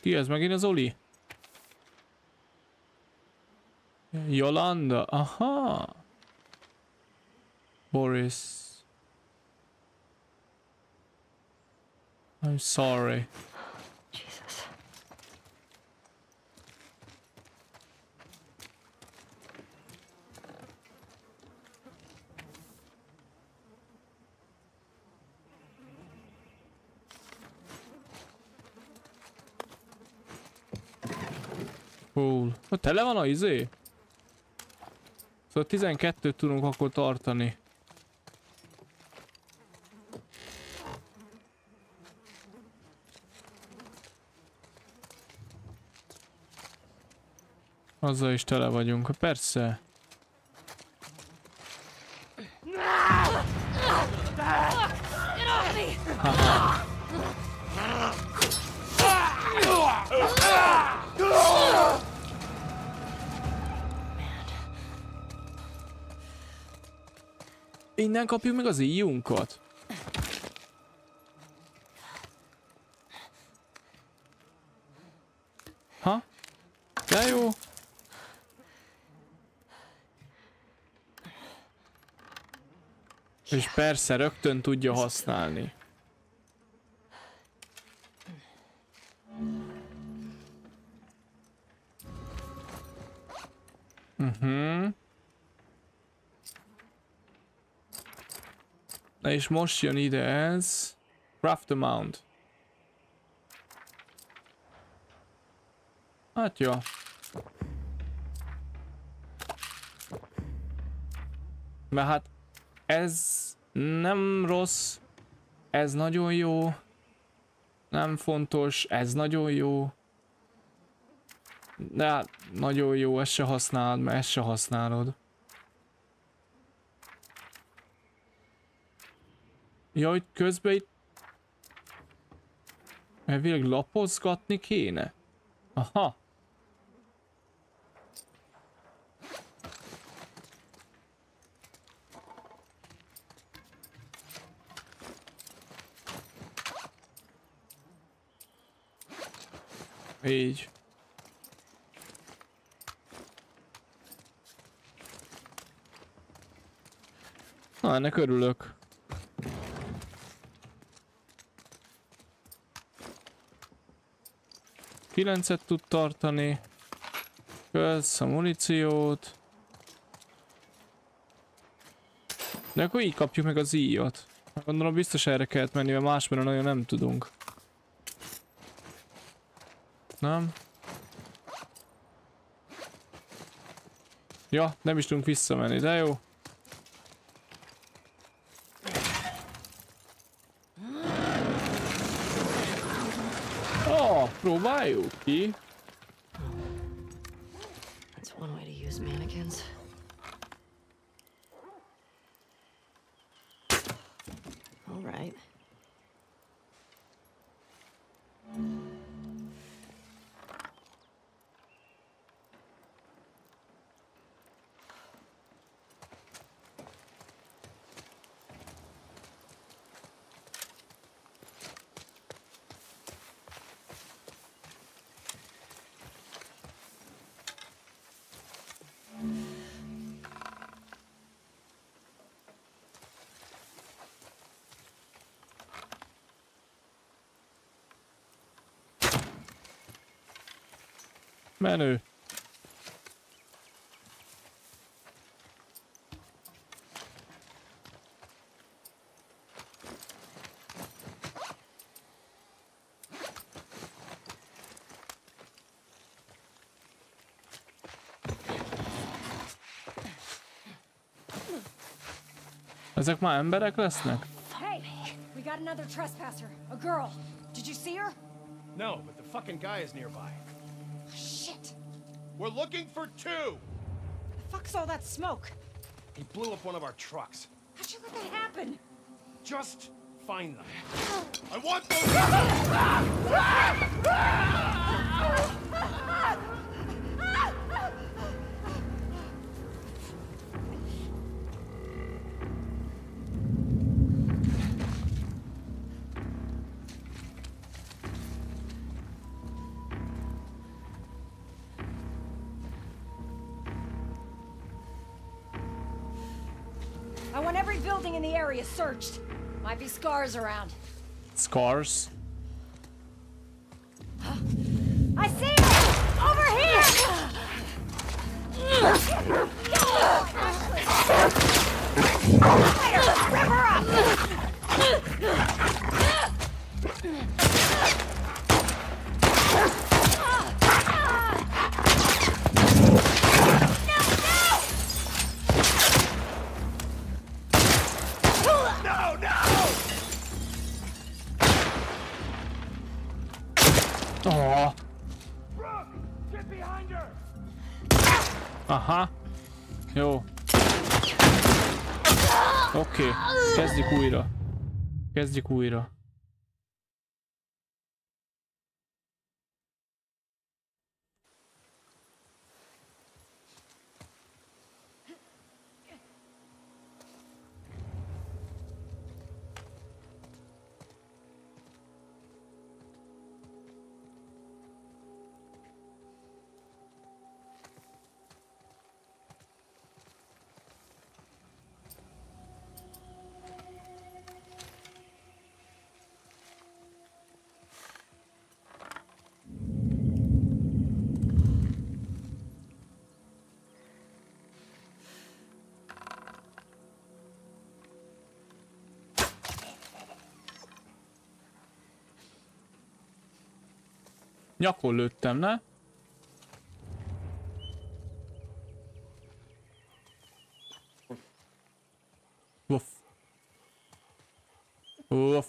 Ki ez megint az Oli? Yolanda, aha. Boris. I'm sorry. Jesus. Cool. Tele van a izé? Szóval 12 tudunk akkor tartani. Azzal is tele vagyunk, persze. Innen kapjuk meg az íjunkat. Ha? De jó. És persze rögtön tudja használni. Mhm. Na és most jön ide ez. Craft a mount. Hát jó. Mert hát ez nem rossz, ez nagyon jó, nem fontos, ez nagyon jó. De hát nagyon jó, ezt se használod, mert ezt se használod. Ja, hogy közben itt... Elvileg lapozgatni kéne. Aha. Így. Na, ennek örülök. Kilencet tud tartani. Kösz a muníciót. De akkor így kapjuk meg az íjat. Gondolom biztos erre kellett menni, mert másmire nagyon nem tudunk. Nem? Ja, nem is tudunk visszamenni, de jó. Oh, próbáljuk ki. Menő. Ezek már emberek lesznek? Hey, we got another trespasser. A girl. Did you see her? No, but the fucking guy is nearby. We're looking for two! The fuck's all that smoke? He blew up one of our trucks. How'd you let that happen? Just find them. Oh. I want those. Ah! Ah! Searched. Might be scars around. Scars. Nyakon lőttem, ne? Uff. Uff.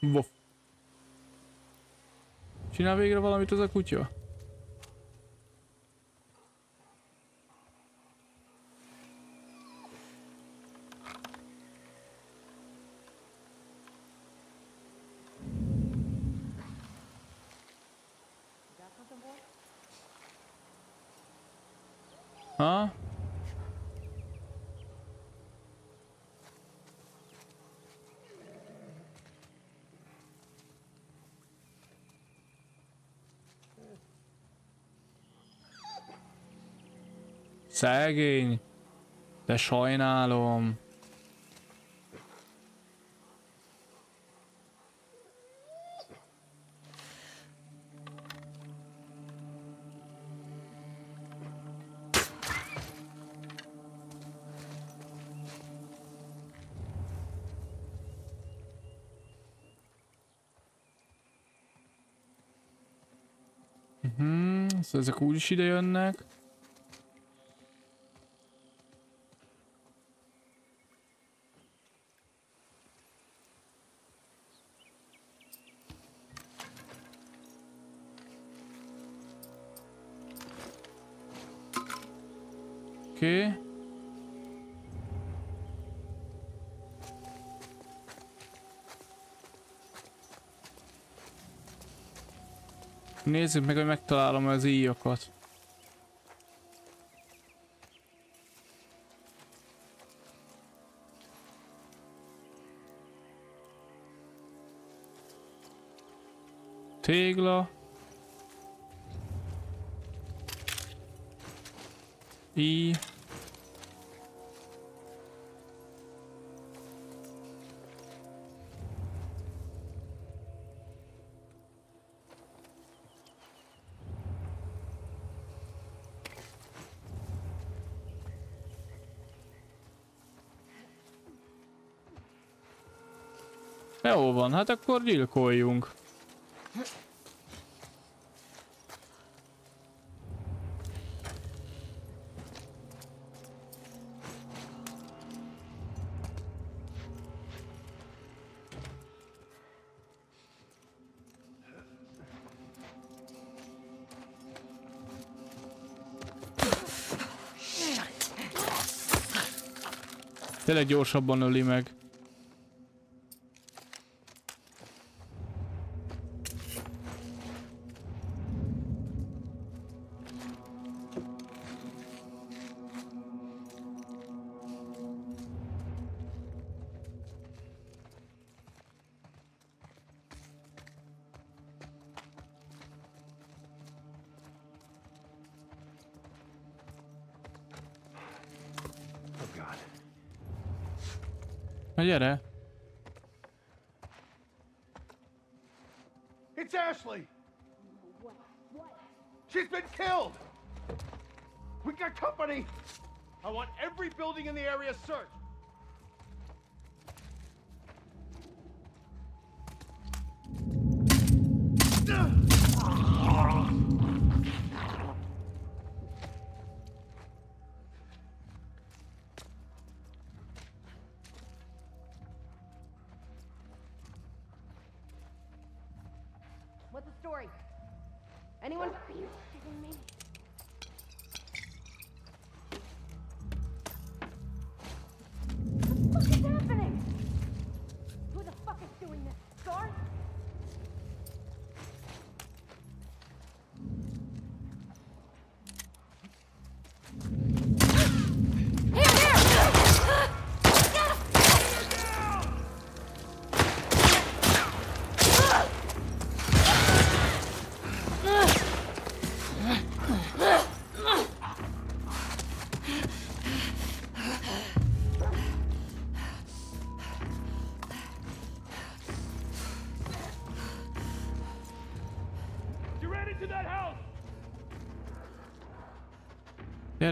Uff. Csinál végre valamit az a kutya? Szegény. De sajnálom. Mm-hmm. Szóval ezek úgy is ide jönnek. Nézzük meg, hogy megtalálom az íjakat. Tégla. I. hát akkor gyilkoljunk. Tényleg gyorsabban öli meg.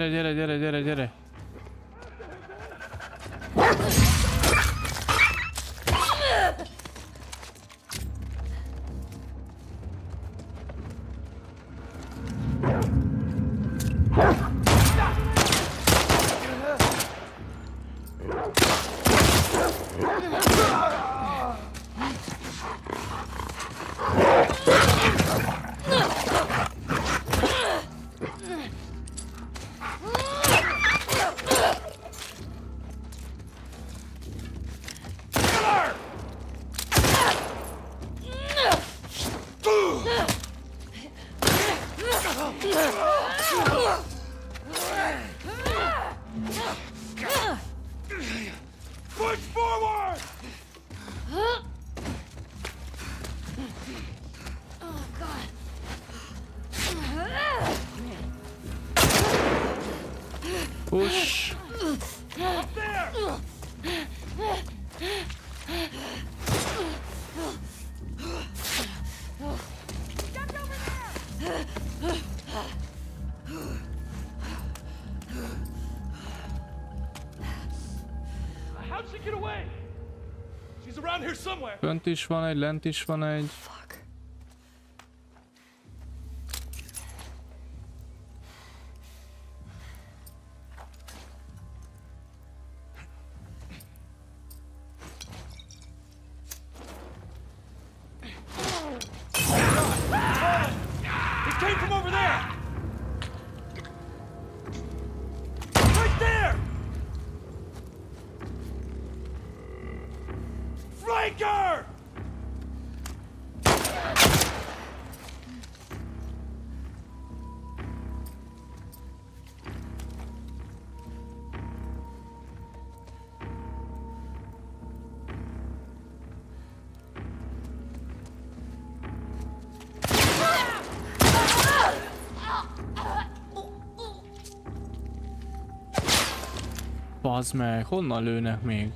Gyere, gyere, gyere, gyere, gyere! Push! Up there! How'd she get away? She's around here somewhere. Fönt is van egy, lent is van egy. Bazd meg, honnan lőnek még?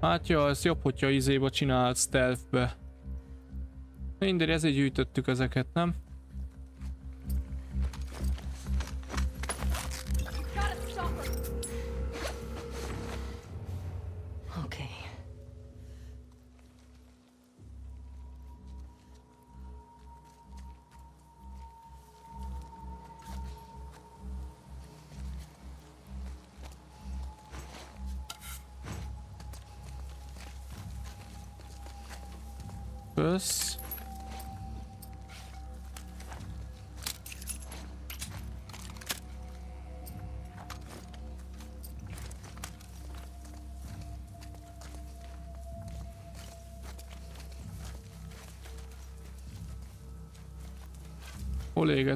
Hát jó, ez jobb, hogyha izéba csinált stealthbe. Mindegy, ezért gyűjtöttük ezeket, nem?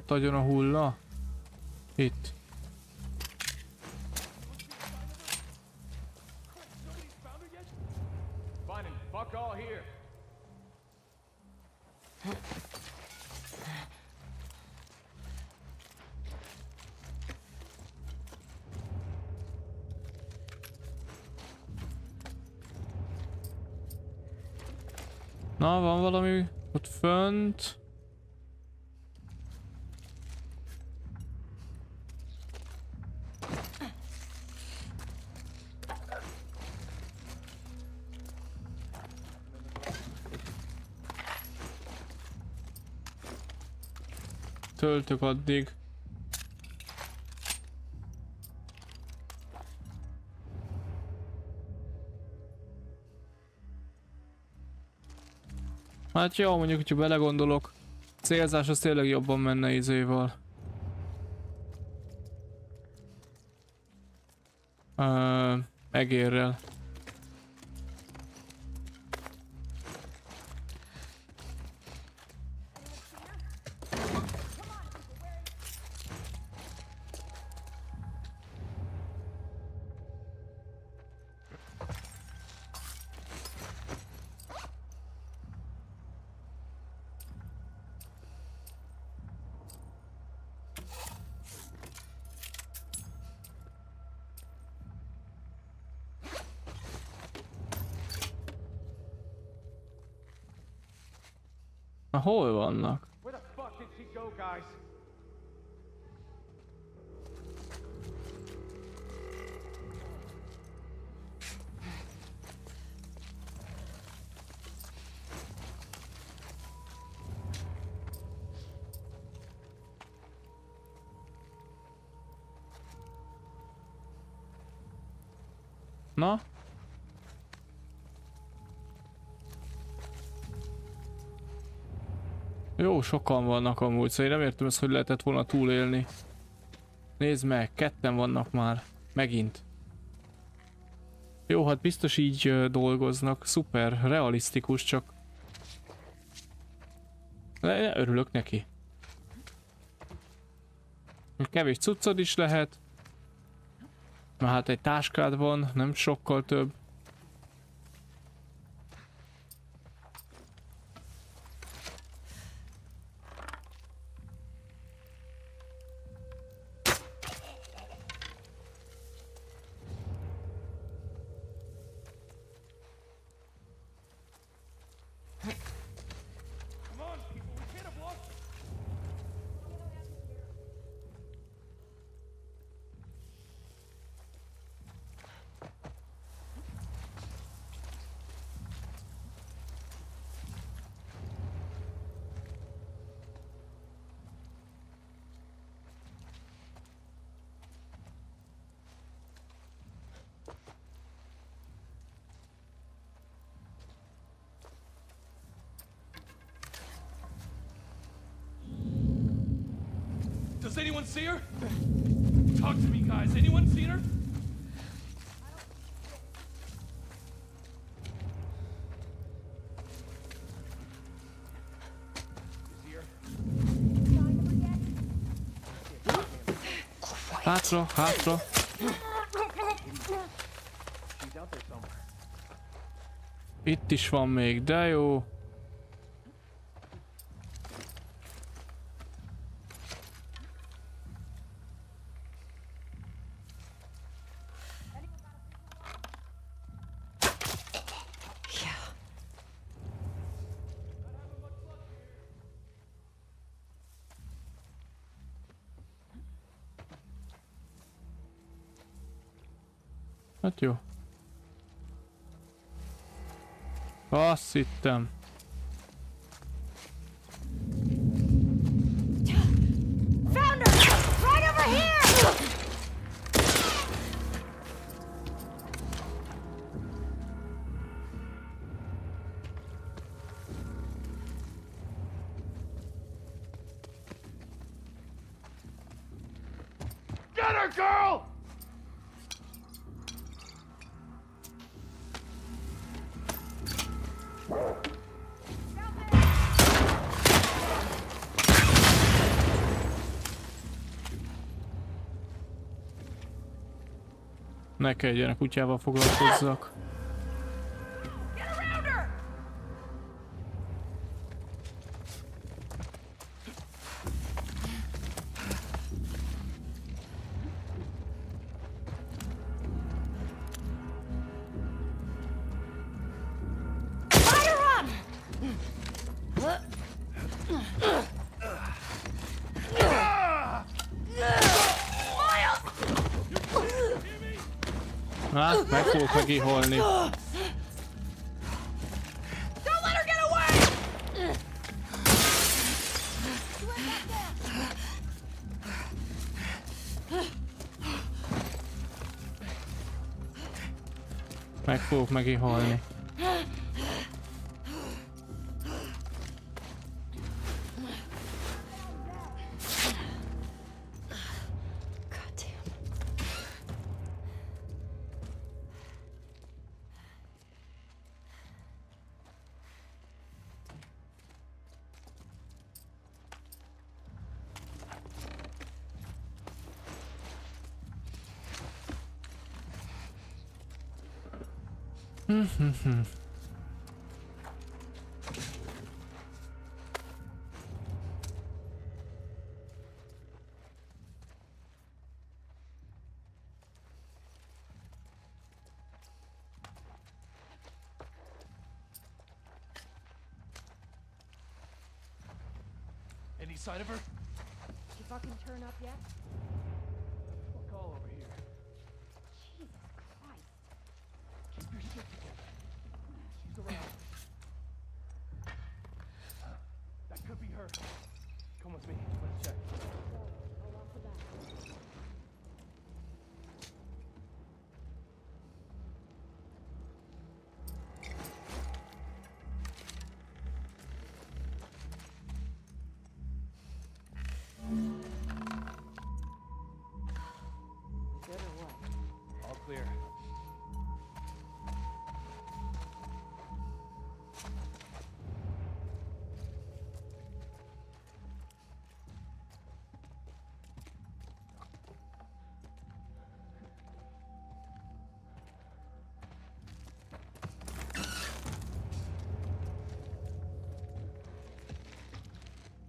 Égett agyon a hulla? Itt. Töltök addig. Hát jó, mondjuk, hogyha belegondolok, célzás az tényleg jobban menne izéval. Ö, egérrel. Na? Jó, sokan vannak amúgy, szóval én nem értem ezt, hogy lehetett volna túlélni. Nézd meg, ketten vannak már. Megint. Jó, hát biztos így dolgoznak. Szuper, realisztikus, csak... Le, örülök neki. Kevés cuccod is lehet. Na hát egy táskád van, nem sokkal több. hátra, hátra. Itt is van még, de jó. City kelljen a kutyával foglalkozzak. kiholni. Meg fogok megint halni. Any sign of her? Did she fucking turn up yet?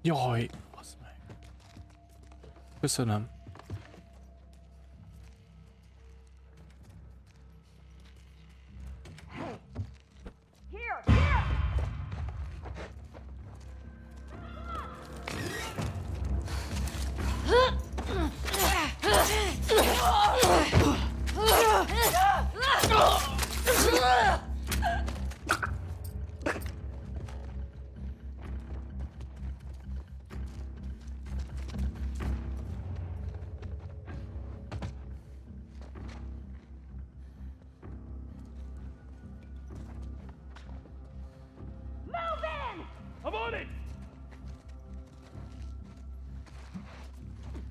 Jaj, az meg. Köszönöm.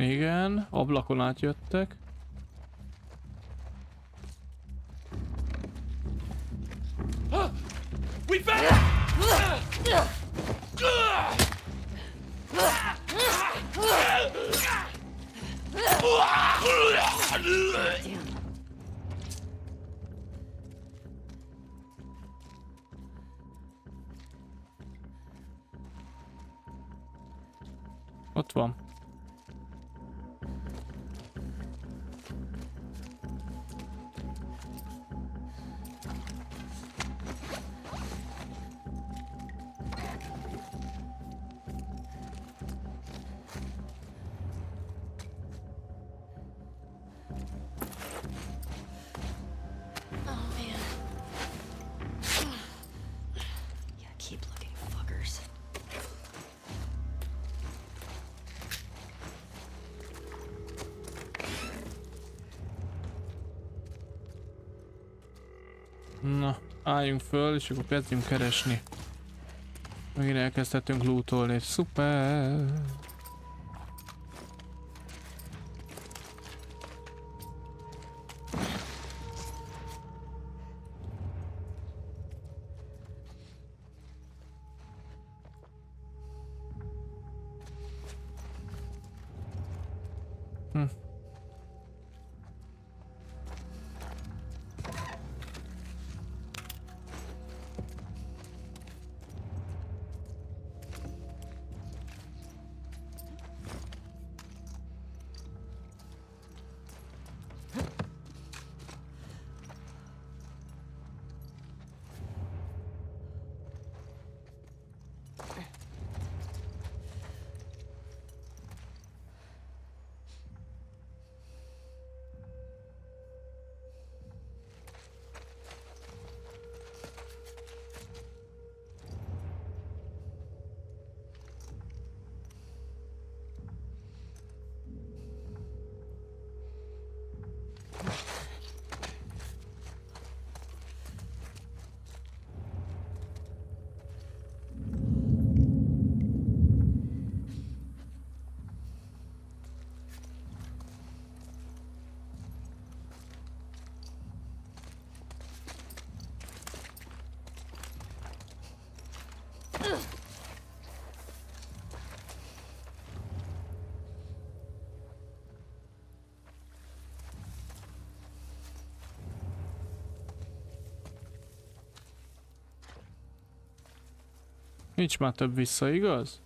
Igen, ablakon átjöttek. Álljunk föl, és akkor kezdjünk keresni. Megint elkezdhetünk lootolni. Szuper! Nincs már több vissza, igaz?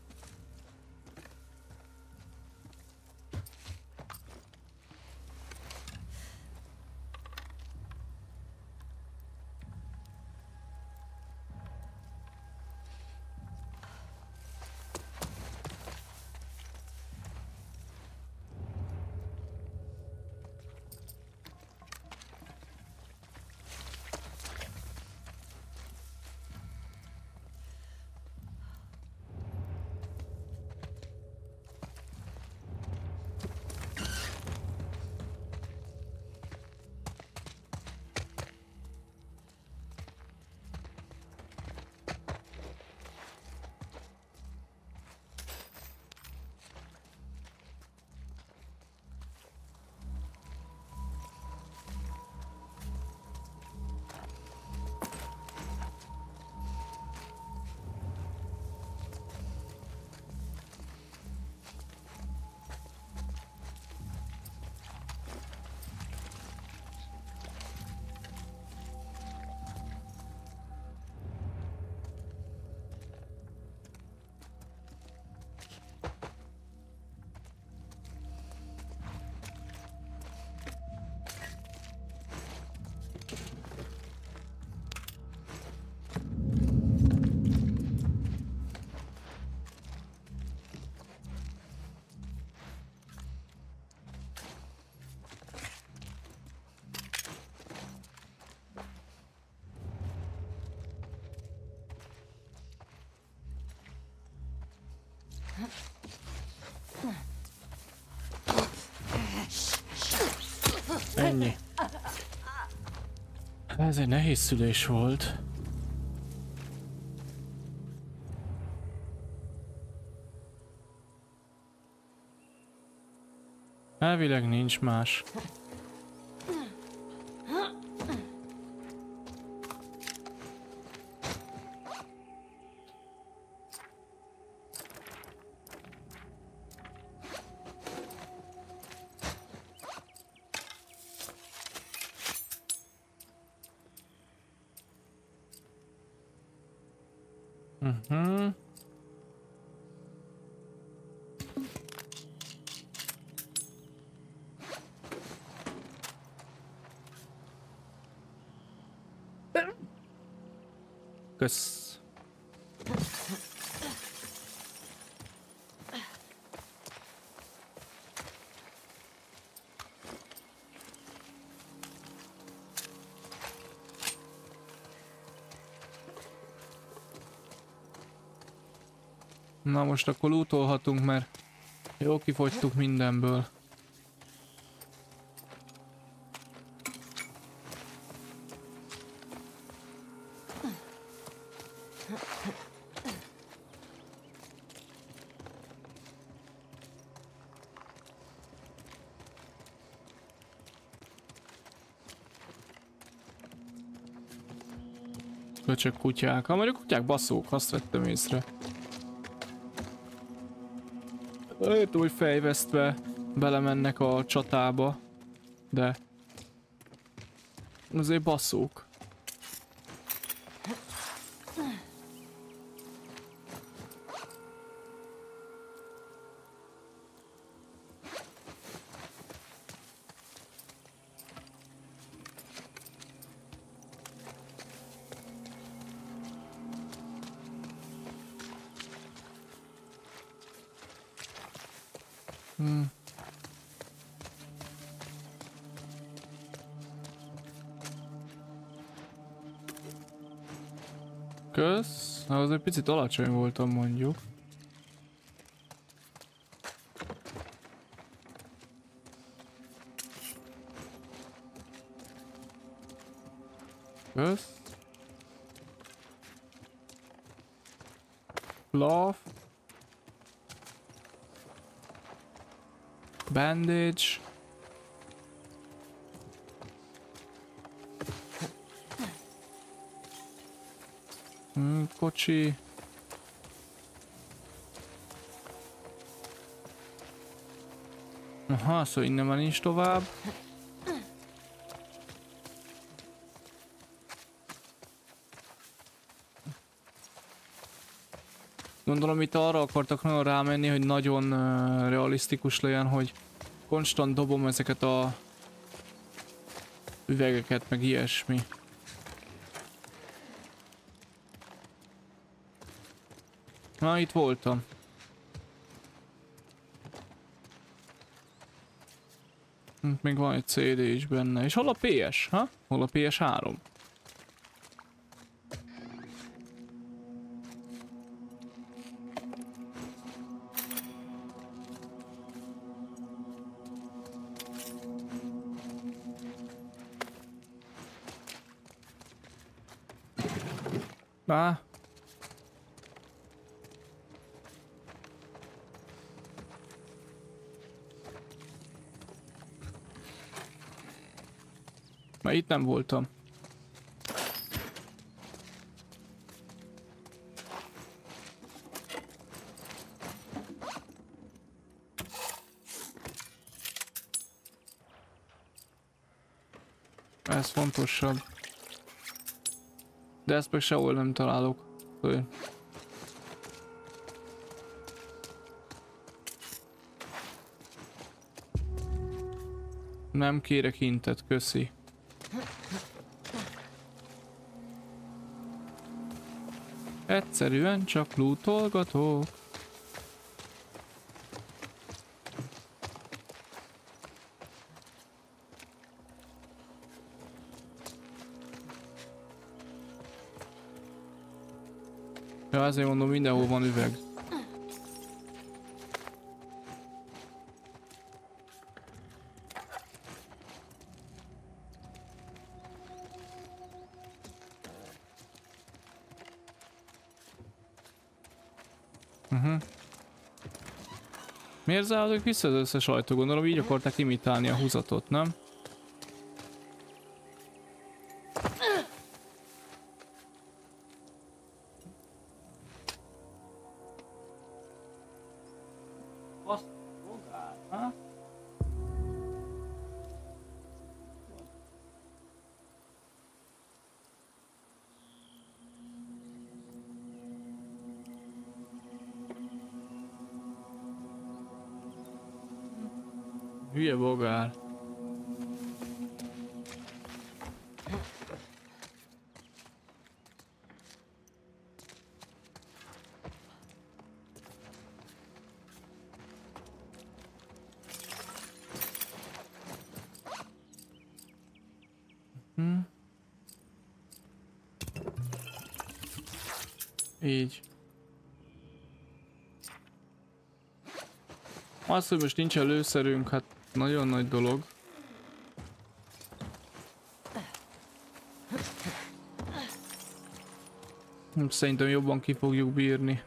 Ez egy nehéz szülés volt. Elvileg nincs más. Na most akkor lootolhatunk, mert jó kifogytuk mindenből. Köcsök kutyák. Ha mondjuk kutyák baszók, azt vettem észre. Lehet, hogy fejvesztve belemennek a csatába, de azért baszók. Hmm. Kösz. Na, az egy picit alacsony voltam mondjuk. Kösz. Love. Bandage. Hmm, kocsi. Aha, szóval innen már nincs tovább. Gondolom itt arra akartak nagyon rámenni, hogy nagyon uh, realisztikus legyen, hogy konstant dobom ezeket a üvegeket, meg ilyesmi. Na, itt voltam. Hm, Még van egy CD is benne. És hol a PS, ha? Hol a PS3? Itt nem voltam. Ez fontosabb. De ezt meg sehol nem találok. Ö. Nem kérek intet, köszi. Egyszerűen csak lootolgatok. Ja, azért mondom, mindenhol van üveg. Mhm. Miért zártak vissza az összes ajtó? Gondolom így akarták imitálni a húzatot, nem? Az, hogy most nincs előszerünk, hát nagyon nagy dolog. Szerintem jobban ki fogjuk bírni.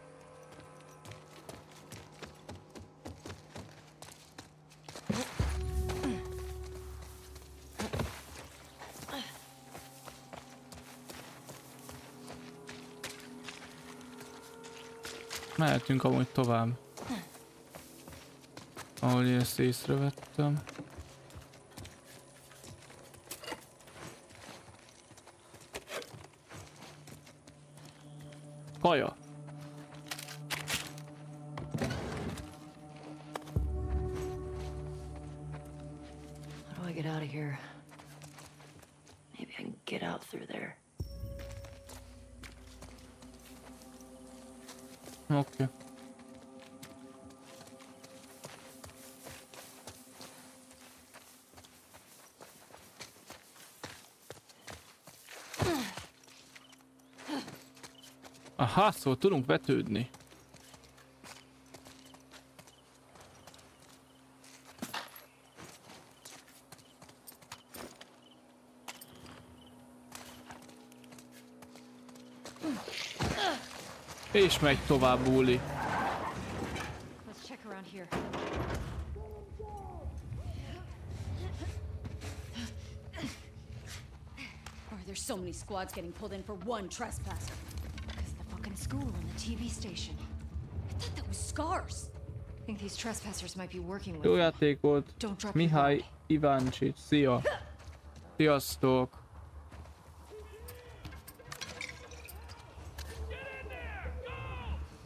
Mehetünk amúgy tovább. Ahogy ezt észrevettem. Kaja. How do I get out of here? Maybe I can get out through there. Okay. Aha, szóval tudunk vetődni. És megy tovább, Uli. Let's check around here. Why are there so many squads getting pulled in for one trespasser? School and the TV station. I thought that was scars. I think these trespassers might be working with Jó játék volt. Mihály. Iváncsics. Szia. Sziasztok.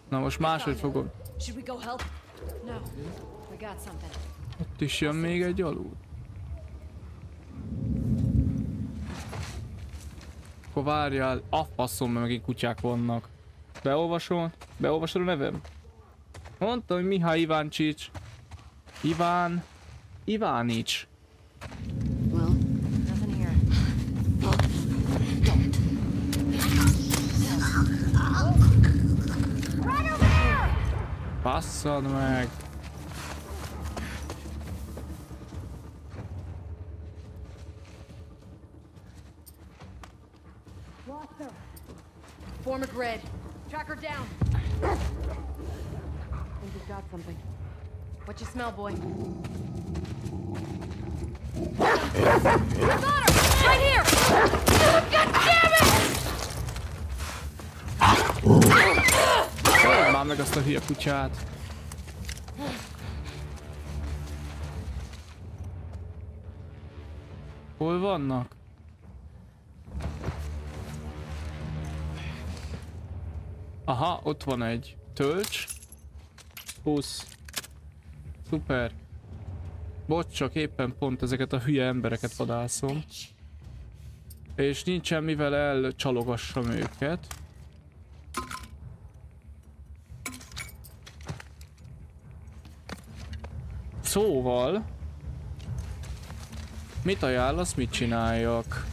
Na most máshogy fogom. Should we go help? No. We got something. Ott is jön még egy alul. Akkor várjál, a faszom, mert megint kutyák vannak. Beolvasom? Beolvasod a nevem? Mondtam, hogy Mihály Iváncsics. Iván... Ivánics. Basszad meg! Smell, boy? Right here! God damn it! Már meg azt a hülye kutyát. Hol vannak? Aha, ott van egy. Tölts. 20. Szuper. Bocs, csak éppen pont ezeket a hülye embereket vadászom. És nincsen mivel elcsalogassam őket. Szóval... Mit ajánlasz, mit csináljak?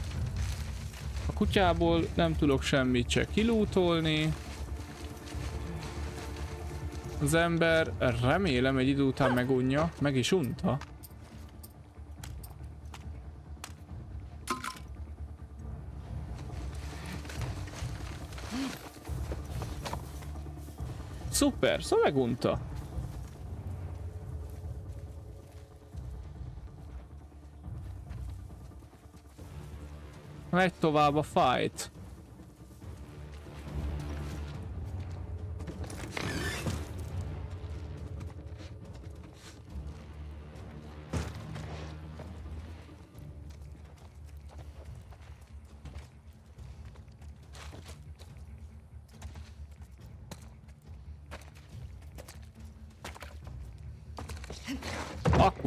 A kutyából nem tudok semmit se kilútolni. Az ember remélem egy idő után megunja, meg is unta. Szuper, szóval megunta. Megy tovább a fight.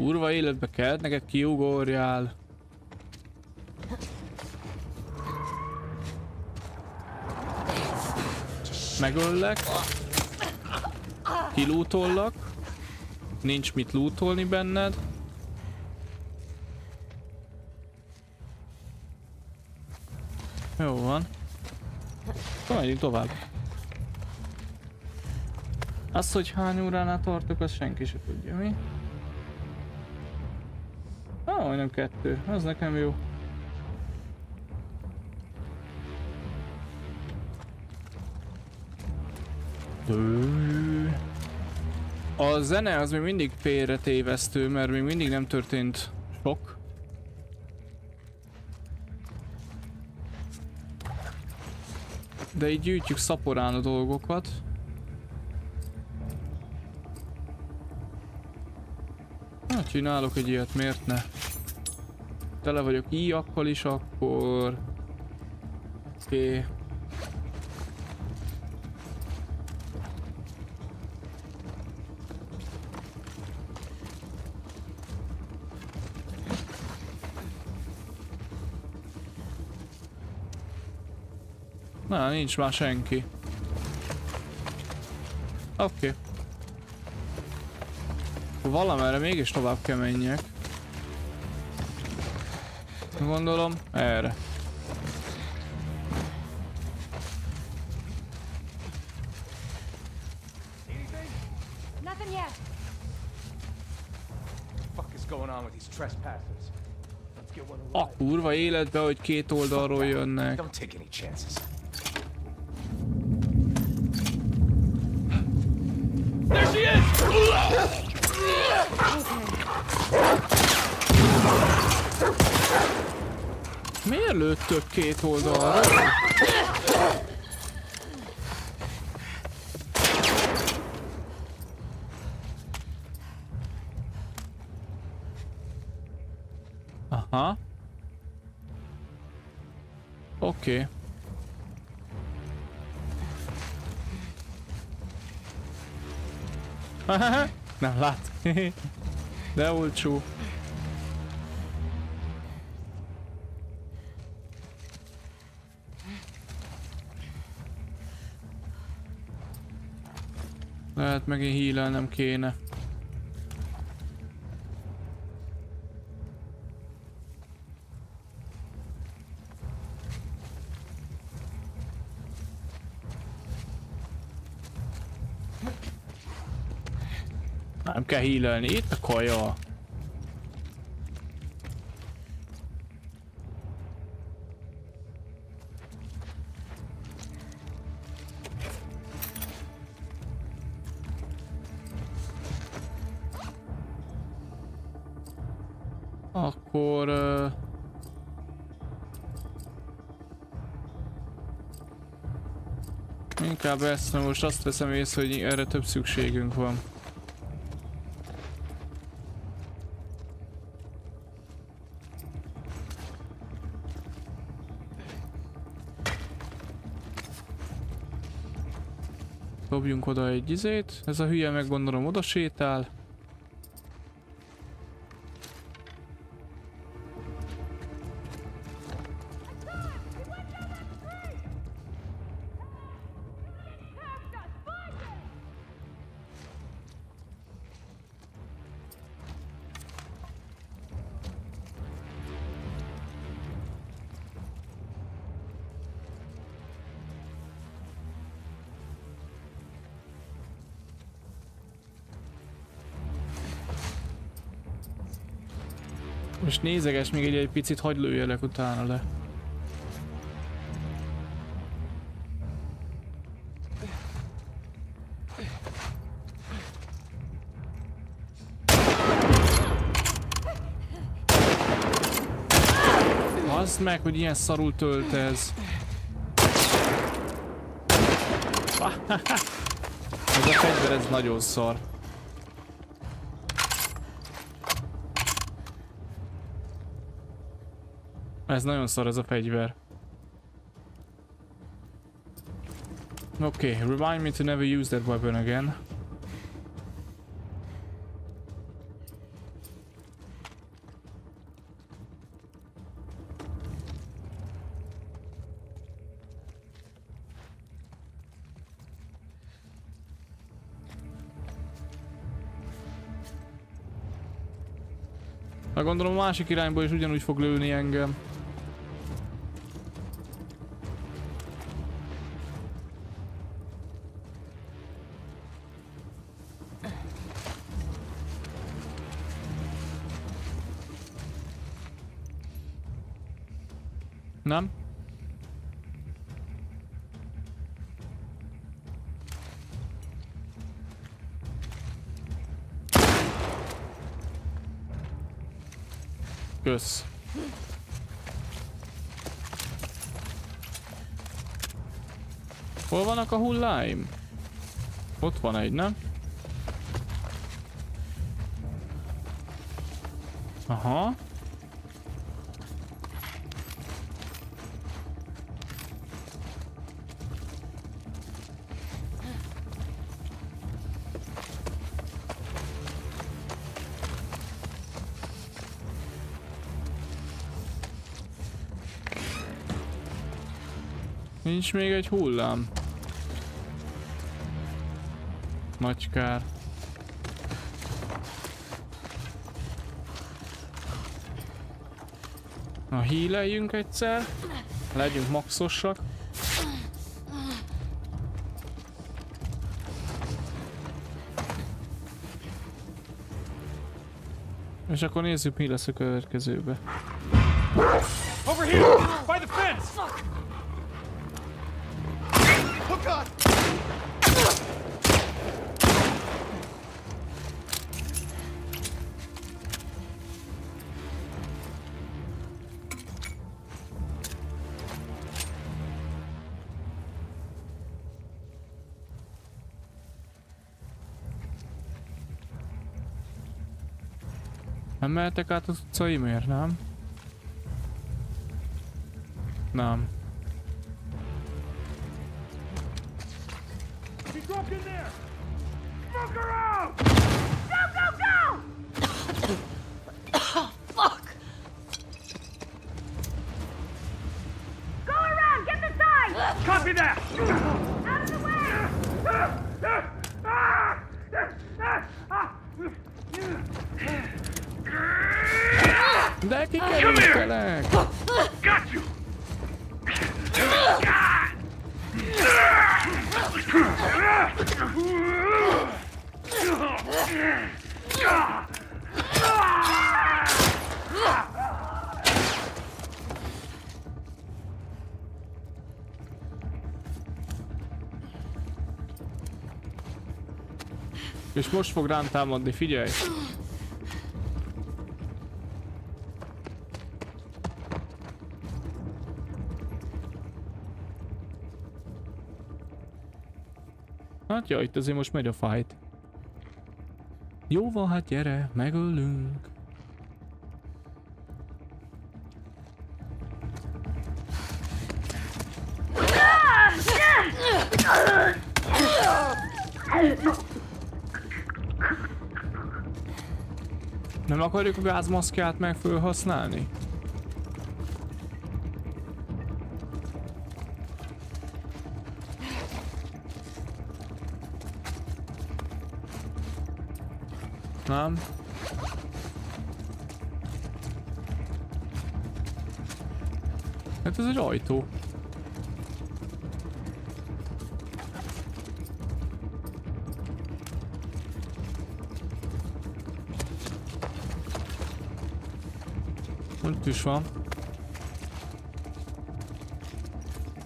Kurva életbe kellett neked kiugorjál. Megöllek. Kilútollak. Nincs mit lootolni benned. Jó van. Akkor tovább. Az, hogy hány óránál tartok, azt senki se tudja, mi? Majdnem kettő. Az nekem jó. A zene az még mindig félretévesztő, mert még mindig nem történt sok. De így gyűjtjük szaporán a dolgokat. Na, csinálok egy ilyet, miért ne? Tele vagyok íjakkal is, akkor... Oké. Okay. Na, nincs már senki. Oké. Okay. Valamerre mégis tovább kell menjek. Get one A kurva életbe, hogy két oldalról jönnek. Don't take any chances. Miért lőttök két oldalra? Aha. Oké. Okay. Nem lát. De olcsó. Lehet megint hílelnem kéne. Nem kell hílelni, itt a kaja. Inkább ezt, mert most azt veszem észre, hogy erre több szükségünk van. Dobjunk oda egy izét. Ez a hülye meg gondolom oda sétál. Most nézeges még egy, egy picit, hagyd lőjelek utána le. Bazd meg, hogy ilyen szarul tölt ez. ez a fegyver, ez nagyon szar. Ez nagyon szar ez a fegyver. Okay, remind me to never use that weapon again. Na gondolom a másik irányból is ugyanúgy fog lőni engem. Kösz. Hol vannak a hulláim? Ott van egy, nem? Aha. Nincs még egy hullám. Nagy kár. Na híleljünk egyszer. Legyünk maxosak. És akkor nézzük mi lesz a következőbe. Over here! Nem mehetek át az utcaimért, nem? Nem. És most fog rám támadni, figyelj! Hát ja, itt azért most megy a fight. Jó van, hát gyere, megölünk. Akarjuk a gázmaszkját meg felhasználni? Nem? Hát ez egy ajtó. itt is van.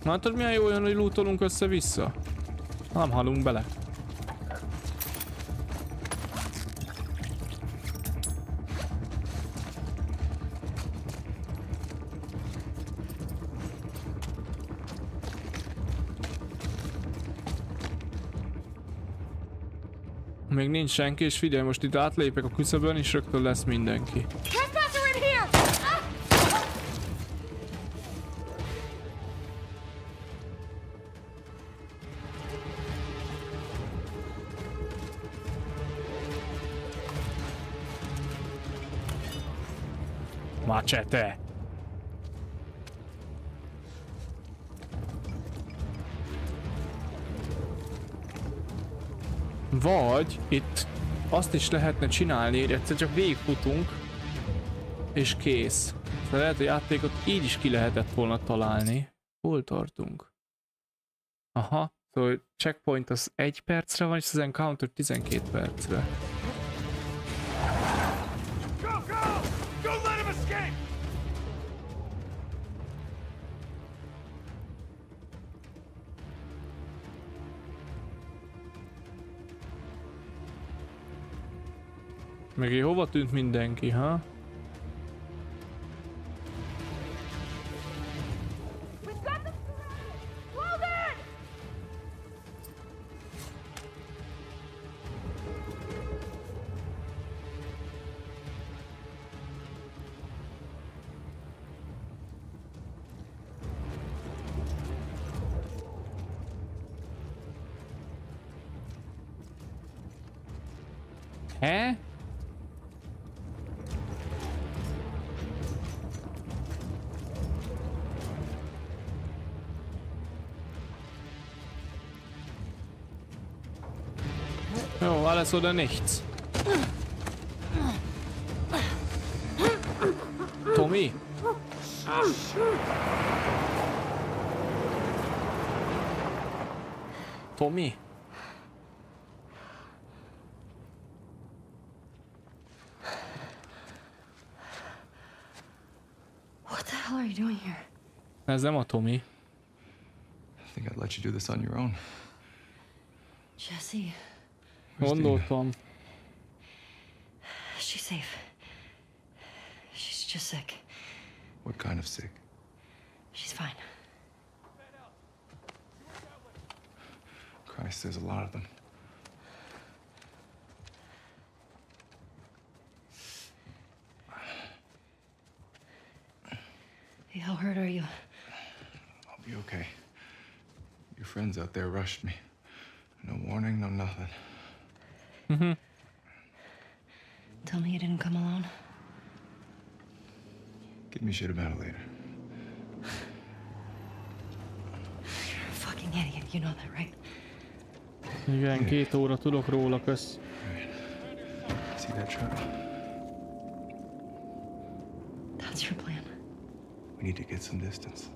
Látod milyen jó olyan, hogy lootolunk össze-vissza? Nem halunk bele. Még nincs senki, és figyelj, most itt átlépek a küszöbön, és rögtön lesz mindenki. Hát, Machete! Vagy itt azt is lehetne csinálni, hogy egyszer csak végigfutunk, és kész. Szóval lehet, hogy játékot így is ki lehetett volna találni. Hol tartunk? Aha, szóval checkpoint az 1 percre van, és az encounter 12 percre. Meg hova tűnt mindenki, ha? Alles oder nichts. Tommy. Tommy. What the hell are you doing here? Ez nem a Tommy. I think I'd let you do this on your own. Jesse, Where's Dina? Gondoltam. she's safe. She's just sick. What kind of sick? She's fine. Christ, there's a lot of them. Hey, how hurt are you? I'll be okay. Your friends out there rushed me. No warning, no nothing. Mm-hmm. Tell me you didn't come alone. Give me shit about it later. You're a fucking idiot. You know that, right? Igen, két óra tudok róla, kösz. See that truck? That's your plan. We need to get some distance.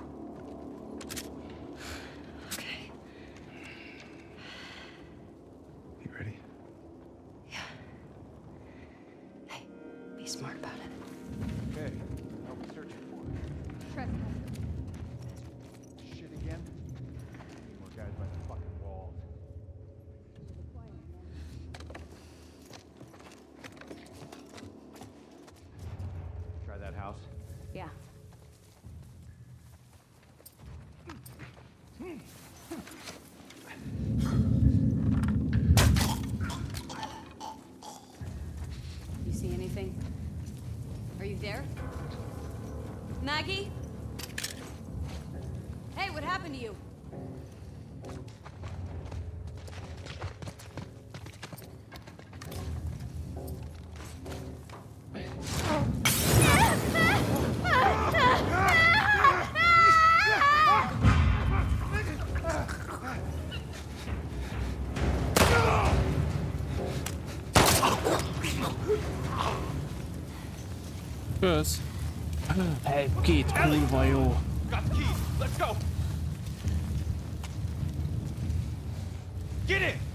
Kurva jó. Got the keys. Let's go. Get in.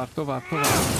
Tovább, tovább, tovább,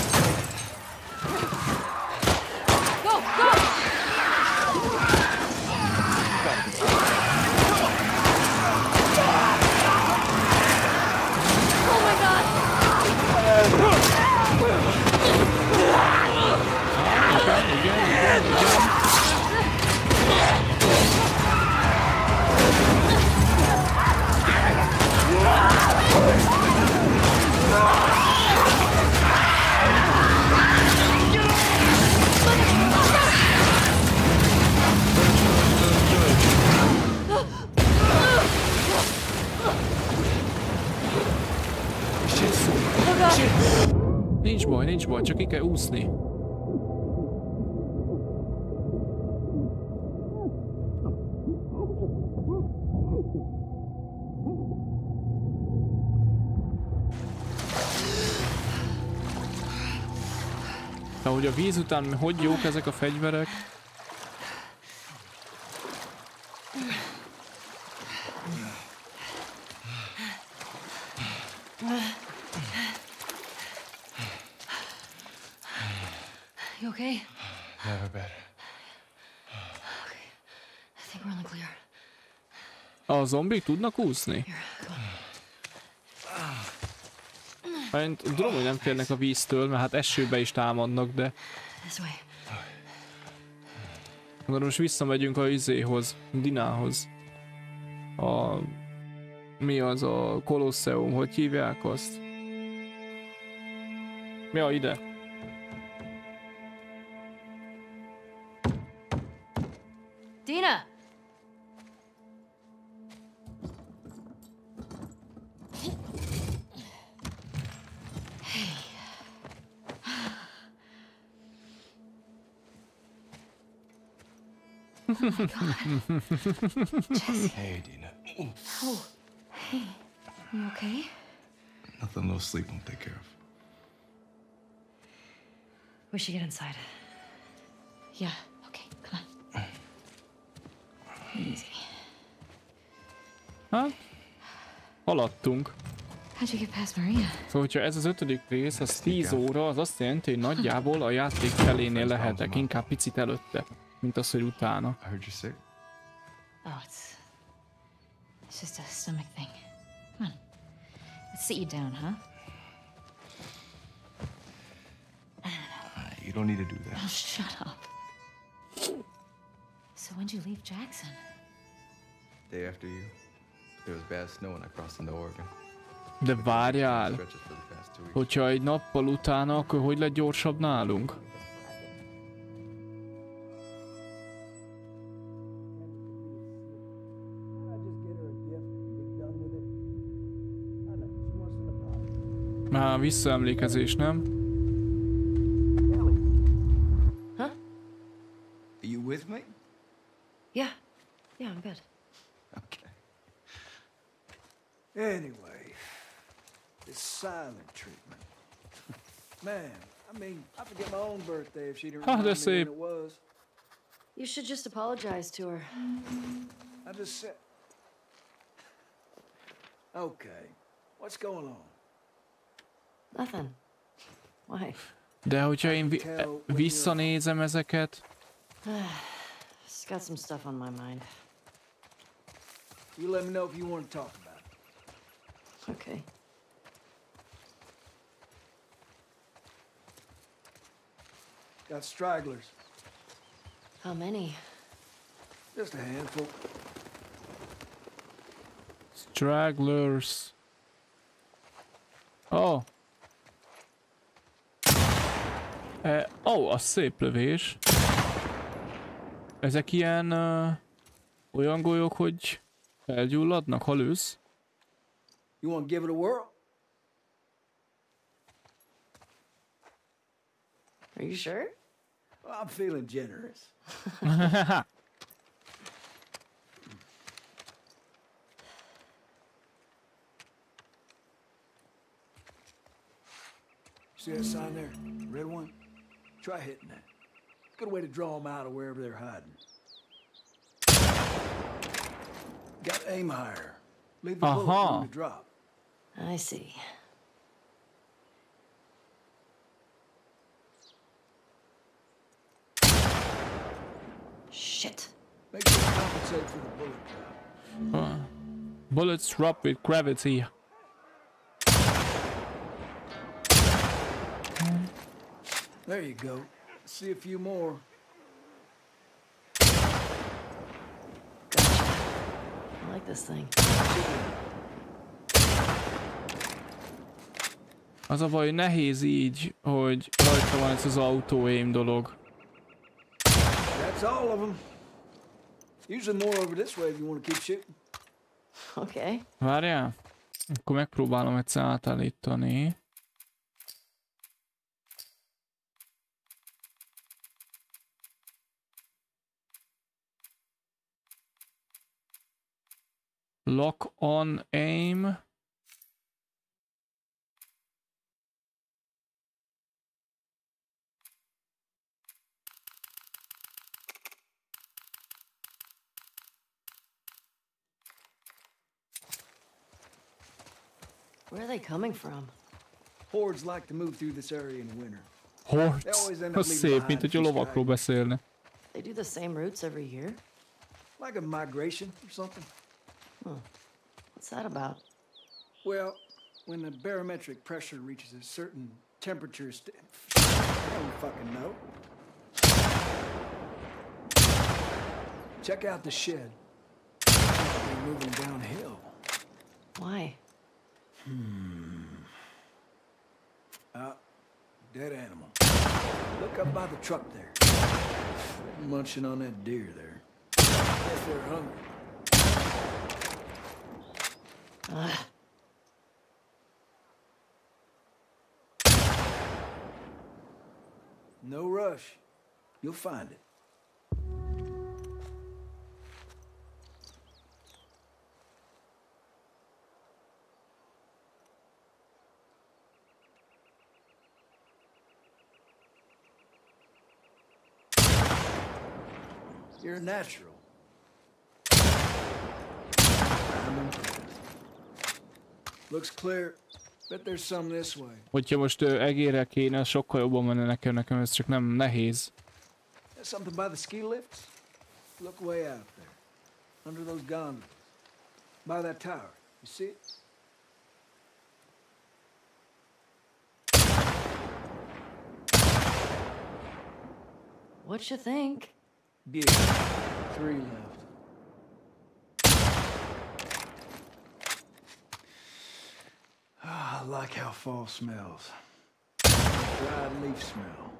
baj, csak ki kell úszni. De hogy a víz után hogy jók ezek a fegyverek? You okay? Never better. I think we're on the clear. A zombik tudnak úszni? Én tudom, hogy nem félnek a víztől, mert hát esőbe is támadnak, de akkor most visszamegyünk a izéhoz, Dinához. A... Mi az a Kolosseum, hogy hívják azt? Ja, ide. Hey, Dina. You okay? Nothing little sleep won't take care of. We should get inside. Yeah, okay, come on. Easy. Hát? Haladtunk. How'd you get past Maria? Szóval, hogyha ez az ötödik rész, az 10 óra, az azt jelenti, hogy nagyjából a játék felénél lehetek, inkább picit előtte, mint az, hogy utána. I heard you're sick. Oh, it's. It's just a stomach thing. Come on. Let's sit you down, huh? Uh, You don't need to do that. Oh, shut up. So when'd you leave Jackson? Day after you, there was bad snow when I crossed into Oregon. De várjál, hogyha egy nappal utána, akkor hogy lett gyorsabb nálunk? Már visszaemlékezés, nem? Are you with me? Yeah. Yeah, I'm good. Okay. Anyway, this silent treatment. Man, I mean, I forget my own birthday if she didn't ah, remind me that's when it was. You should just apologize to her. I just said. Okay, what's going on? Nothing. Why? De hogyha én vi- visszanézem ezeket, Just got some stuff on my mind. You let me know if you want to talk about it. Okay. Got stragglers. How many? Just a handful. Stragglers. Oh. Eh, oh, a szép lövés. Ezek ilyen uh, olyan golyók, hogy elgyulladnak, ha lősz? You want give it a whirl? Are you sure? Well, I'm feeling generous. See that sign there? Red one? Try hitting that. Good way to draw them out of wherever they're hiding. Got to aim higher. Leave the bullet Aha. room to drop. I see. Shit. Make sure compensate for the bullet drop. Uh, bullets drop with gravity. There you go. See a few more. I like this thing. Az a baj, hogy nehéz így, hogy rajta van ez az auto aim dolog. That's all of them. Usually more over this way if you want to keep shooting. Okay. Várjál? Akkor megpróbálom egyszer átállítani. Lock on aim. Where are they coming from? Hordes like to move through this area in the winter. Horc. always end up Az leaving szép, behind mint a hogy a lovakról beszélne. They do the same routes every year? Like a migration or something. What's that about? Well, when the barometric pressure reaches a certain temperature, st- I don't fucking know. Check out the shed. They're moving downhill. Why? Hmm. Uh, dead animal. Look up by the truck there. Munching on that deer there. Guess they're hungry. No rush. You'll find it. You're a natural. I'm impressed. Looks clear. Bet there's some this way. Hogyha most ö, egérrel kéne, az sokkal jobban menne nekem, nekem ez csak nem nehéz. There's something by the ski lifts? Look way out there. Under those gondolas. By that tower. You see it? What you think? Beauty. Three left. Ah, I like how fall smells. Dried leaf smell.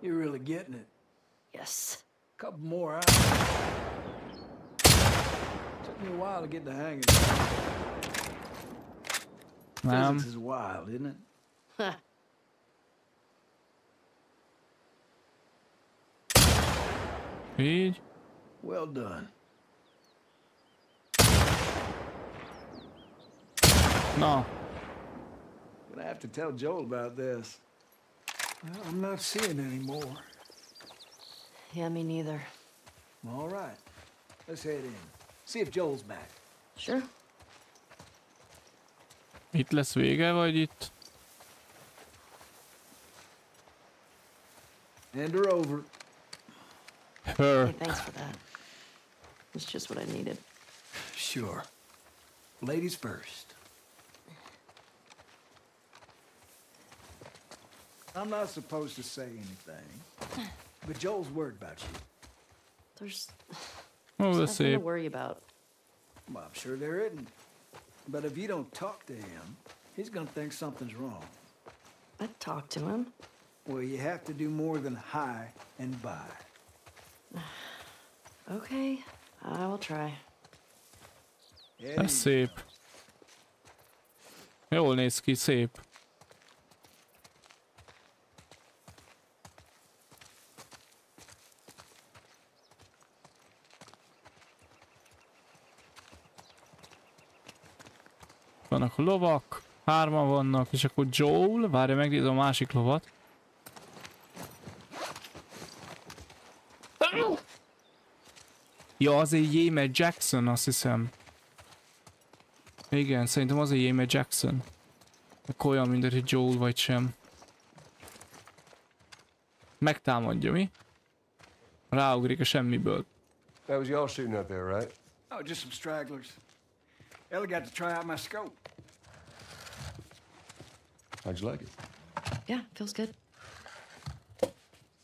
You're really getting it. Yes. Couple more hours. Took me a while to get the hang of it. Nem. Physics is wild, isn't it? Huh. Így. Well done. Na, Gonna have to tell Joel about this. I'm not seeing any more. Yeah, me neither. All right. Let's head in. See if Joel's back. Sure. itt lesz vége, vagy itt? Hand her over. Her. Hey, thanks for that. It's just what I needed. Sure. Ladies first. I'm not supposed to say anything, but Joel's worried about you. There's Ó, de nothing to szép. worry about. Well, I'm sure there isn't. But if you don't talk to him, he's gonna think something's wrong. I'd talk to him. Well, you have to do more than hi and bye. Okay, I will try. Yeah, Ez szép. Jól néz ki, szép. Vannak a lovak, hárman vannak, és akkor Joel, várja megnézem a másik lovat. Ja, azért Jéme Jackson, azt hiszem. Igen, szerintem az a Jéme Jackson. Akkor olyan mindegy, hogy Joel vagy sem. Megtámadja, mi? Ráugrik a semmiből. That was y'all shooting up there, right? Oh, just some stragglers. Ellie got to try out my scope. How'd you like it? Yeah, feels good.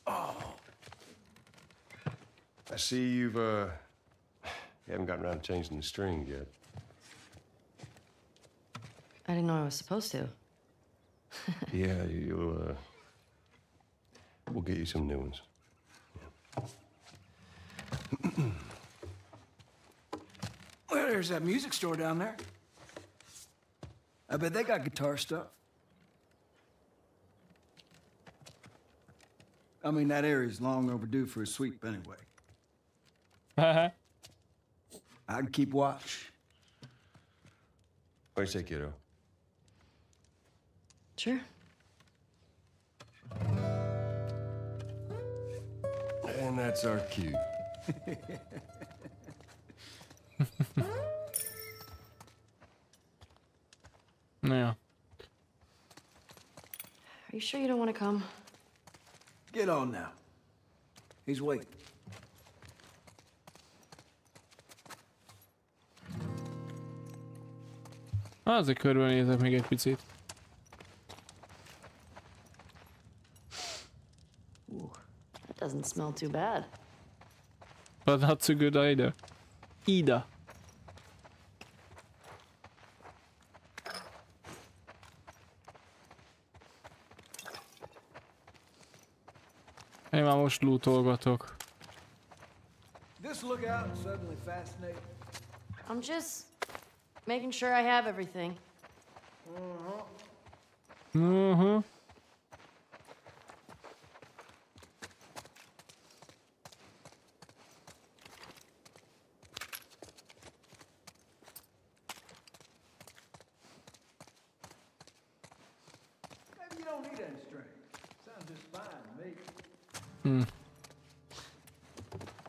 Oh. I see you've, uh, you haven't gotten around to changing the string yet. I didn't know I was supposed to. yeah, you'll, uh, we'll get you some new ones. Well, there's that music store down there. I bet they got guitar stuff. I mean, that area's long overdue for a sweep anyway. Uh-huh. I can keep watch. What do you say, kiddo? Sure. And that's our cue. Na ja. Are you sure you don't want to come? Get on now. He's waiting. Azért körbenézek még egy picit. That doesn't smell too bad. But not so good either. Ida. Most lootolgatok. This lookout suddenly fascinating. I'm just making sure I have everything. Uh-huh. Maybe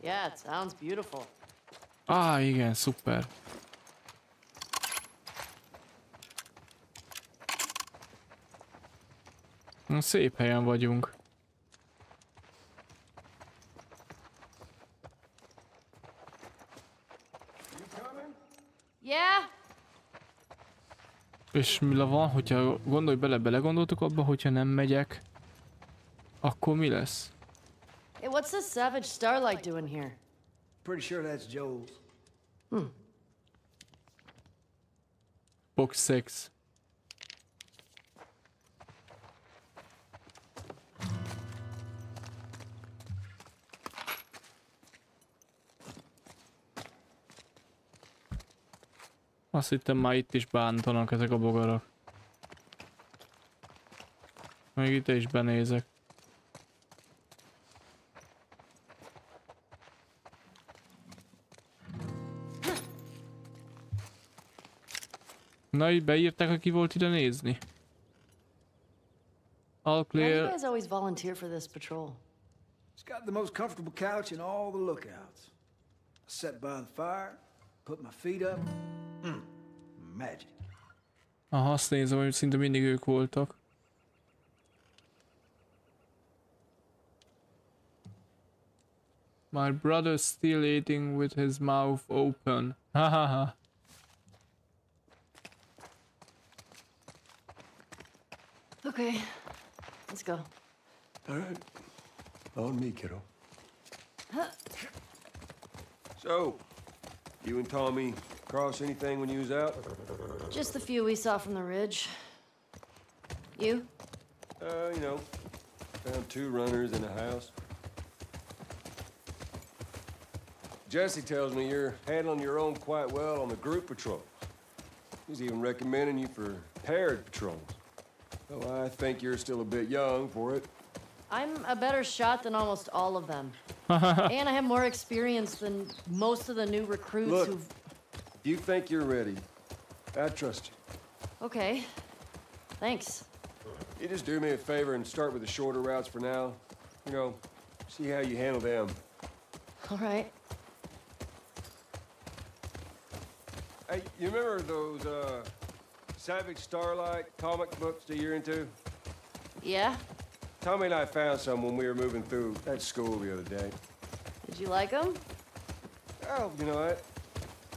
Yeah, it sounds beautiful. Á, igen, szuper. Na, Szép helyen vagyunk. Yeah? És mi van, hogyha gondolj bele, belegondoltuk abba, hogyha nem megyek, akkor mi lesz? Hey, what's this savage starlight doing here? Pretty sure that's Joel's. Hmm. Book 6. Azt hittem már itt is bántanak ezek a bogarak. Még itt is benézek. Na, itt beírták, hogy ki volt ide nézni. All Why do you guys always volunteer for this patrol? It's got the most comfortable couch in all the lookouts. I sat by the fire, put my feet up. Mm, magic. Aha, azt nézem, hogy szinte mindig ők voltak. My brother's still eating with his mouth open. Hahaha. Okay. Let's go. All right. On me, kiddo. So, you and Tommy cross anything when you was out? Just the few we saw from the ridge. You? Uh, you know, found two runners in a house. Jesse tells me you're handling your own quite well on the group patrols. He's even recommending you for paired patrols. Though I think you're still a bit young for it. I'm a better shot than almost all of them. and I have more experience than most of the new recruits Look, who've. if you think you're ready, I trust you. Okay. Thanks. You just do me a favor and start with the shorter routes for now. You know, see how you handle them. All right. Hey, you remember those, uh, Savage Starlight comic books that you're into? Yeah? Tommy and I found some when we were moving through that school the other day. Did you like them? Oh, you know what?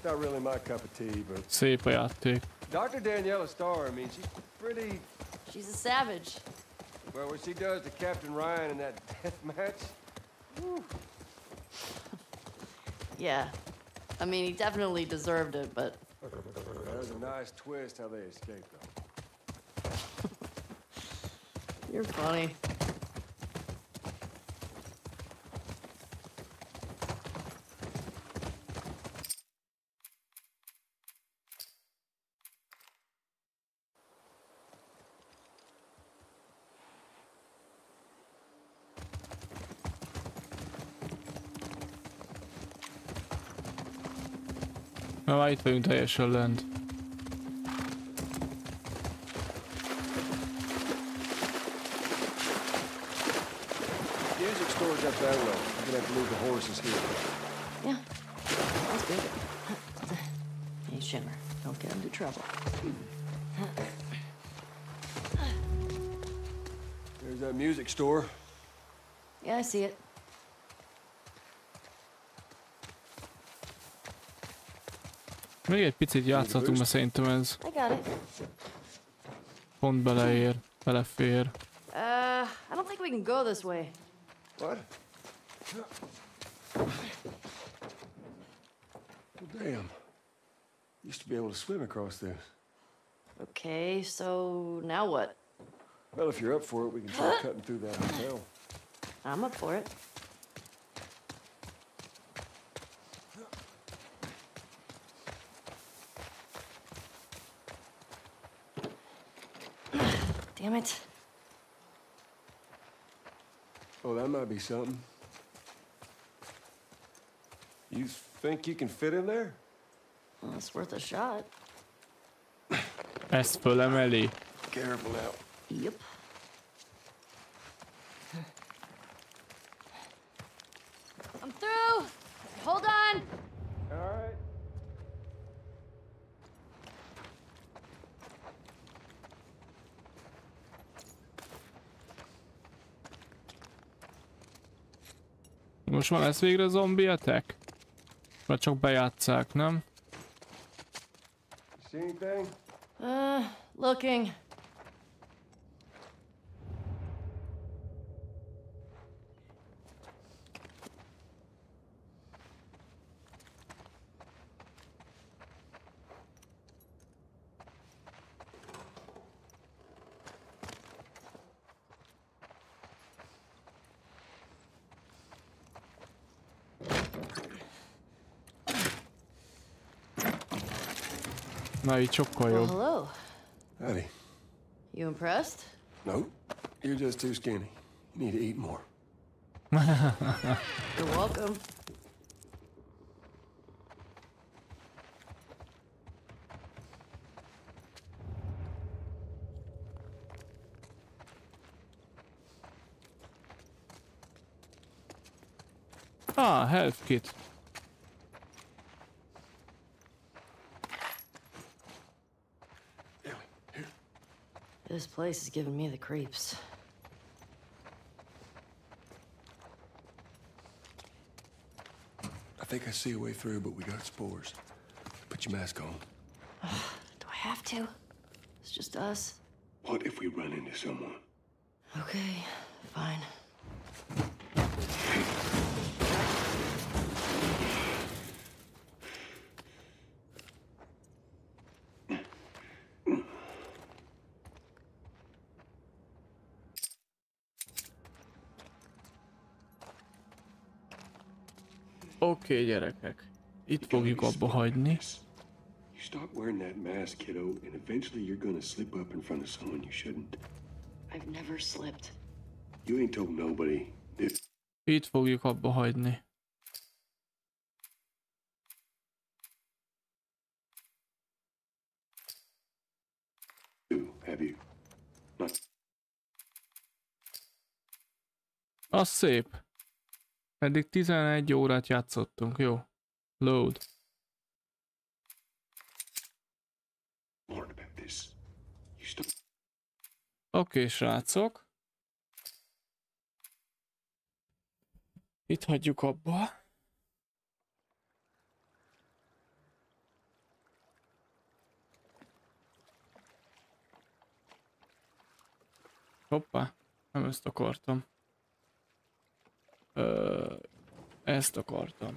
Not really my cup of tea, but Szép a játék. Dr. Daniela Starr, I mean, she's pretty... She's a savage. Well, what she does to Captain Ryan in that death match, Yeah. I mean, he definitely deserved it, but that was a nice twist how they escaped, though. you're funny. Na, már itt vagyunk teljesen gonna have to leave the horses here. Yeah. That's good. Hey, Shimmer. Don't get into trouble. There's that music store. Yeah, I see it. Még egy picit játszhatunk, mert szerintem ez I got it. pont beleér, belefér. Uh, I don't think we can go this way. What? Well, damn. Used to be able to swim across this. Okay, so now what? Well, if you're up for it, we can try cutting through that hotel. I'm up for it. Damn it. Oh, that might be something. You think you can fit in there? Well, it's worth a shot. Ezt fölemeli. Careful now. Yep. I'm through! Hold on! All right. Most már lesz végre zombi attack? Vagy csak bejátszák, nem? See anything? Uh, looking. Na, így sokkal Well, hello. Howdy. You impressed? Nope. You're just too skinny. You need to eat more. You're welcome. Ah, health kit. This place is giving me the creeps. I think I see a way through, but we got spores. Put your mask on. Do I have to? It's just us. What if we run into someone? Okay, fine. Oké, okay, gyerekek. Itt fogjuk abba hagyni. You stop wearing that mask, kiddo, and eventually you're gonna slip up in front of someone you shouldn't. I've never slipped. You ain't told nobody. Itt fogjuk abba hagyni. have you? Not Az szép. Eddig 11 órát játszottunk, jó. Load. Oké, okay, srácok. Itt hagyjuk abba. Hoppá, nem ezt akartam. Ö, ezt akartam.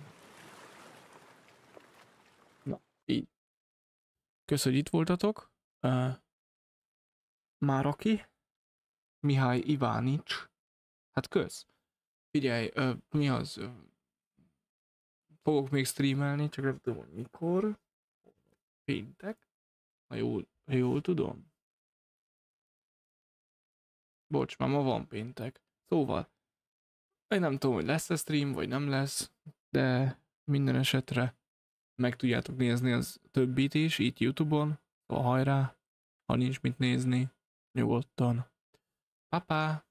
Na, így. Kösz, hogy itt voltatok. Ö, Máraki. Mihály Ivánics. Hát kösz. Figyelj, ö, mi az? Fogok még streamelni, csak nem tudom, mikor. Péntek. Ha jól, jól tudom. Bocs, már ma van péntek. Szóval, én nem tudom, hogy lesz-e stream, vagy nem lesz, de minden esetre meg tudjátok nézni az többit is, itt Youtube-on, a hajrá, ha nincs mit nézni, nyugodtan. Papá!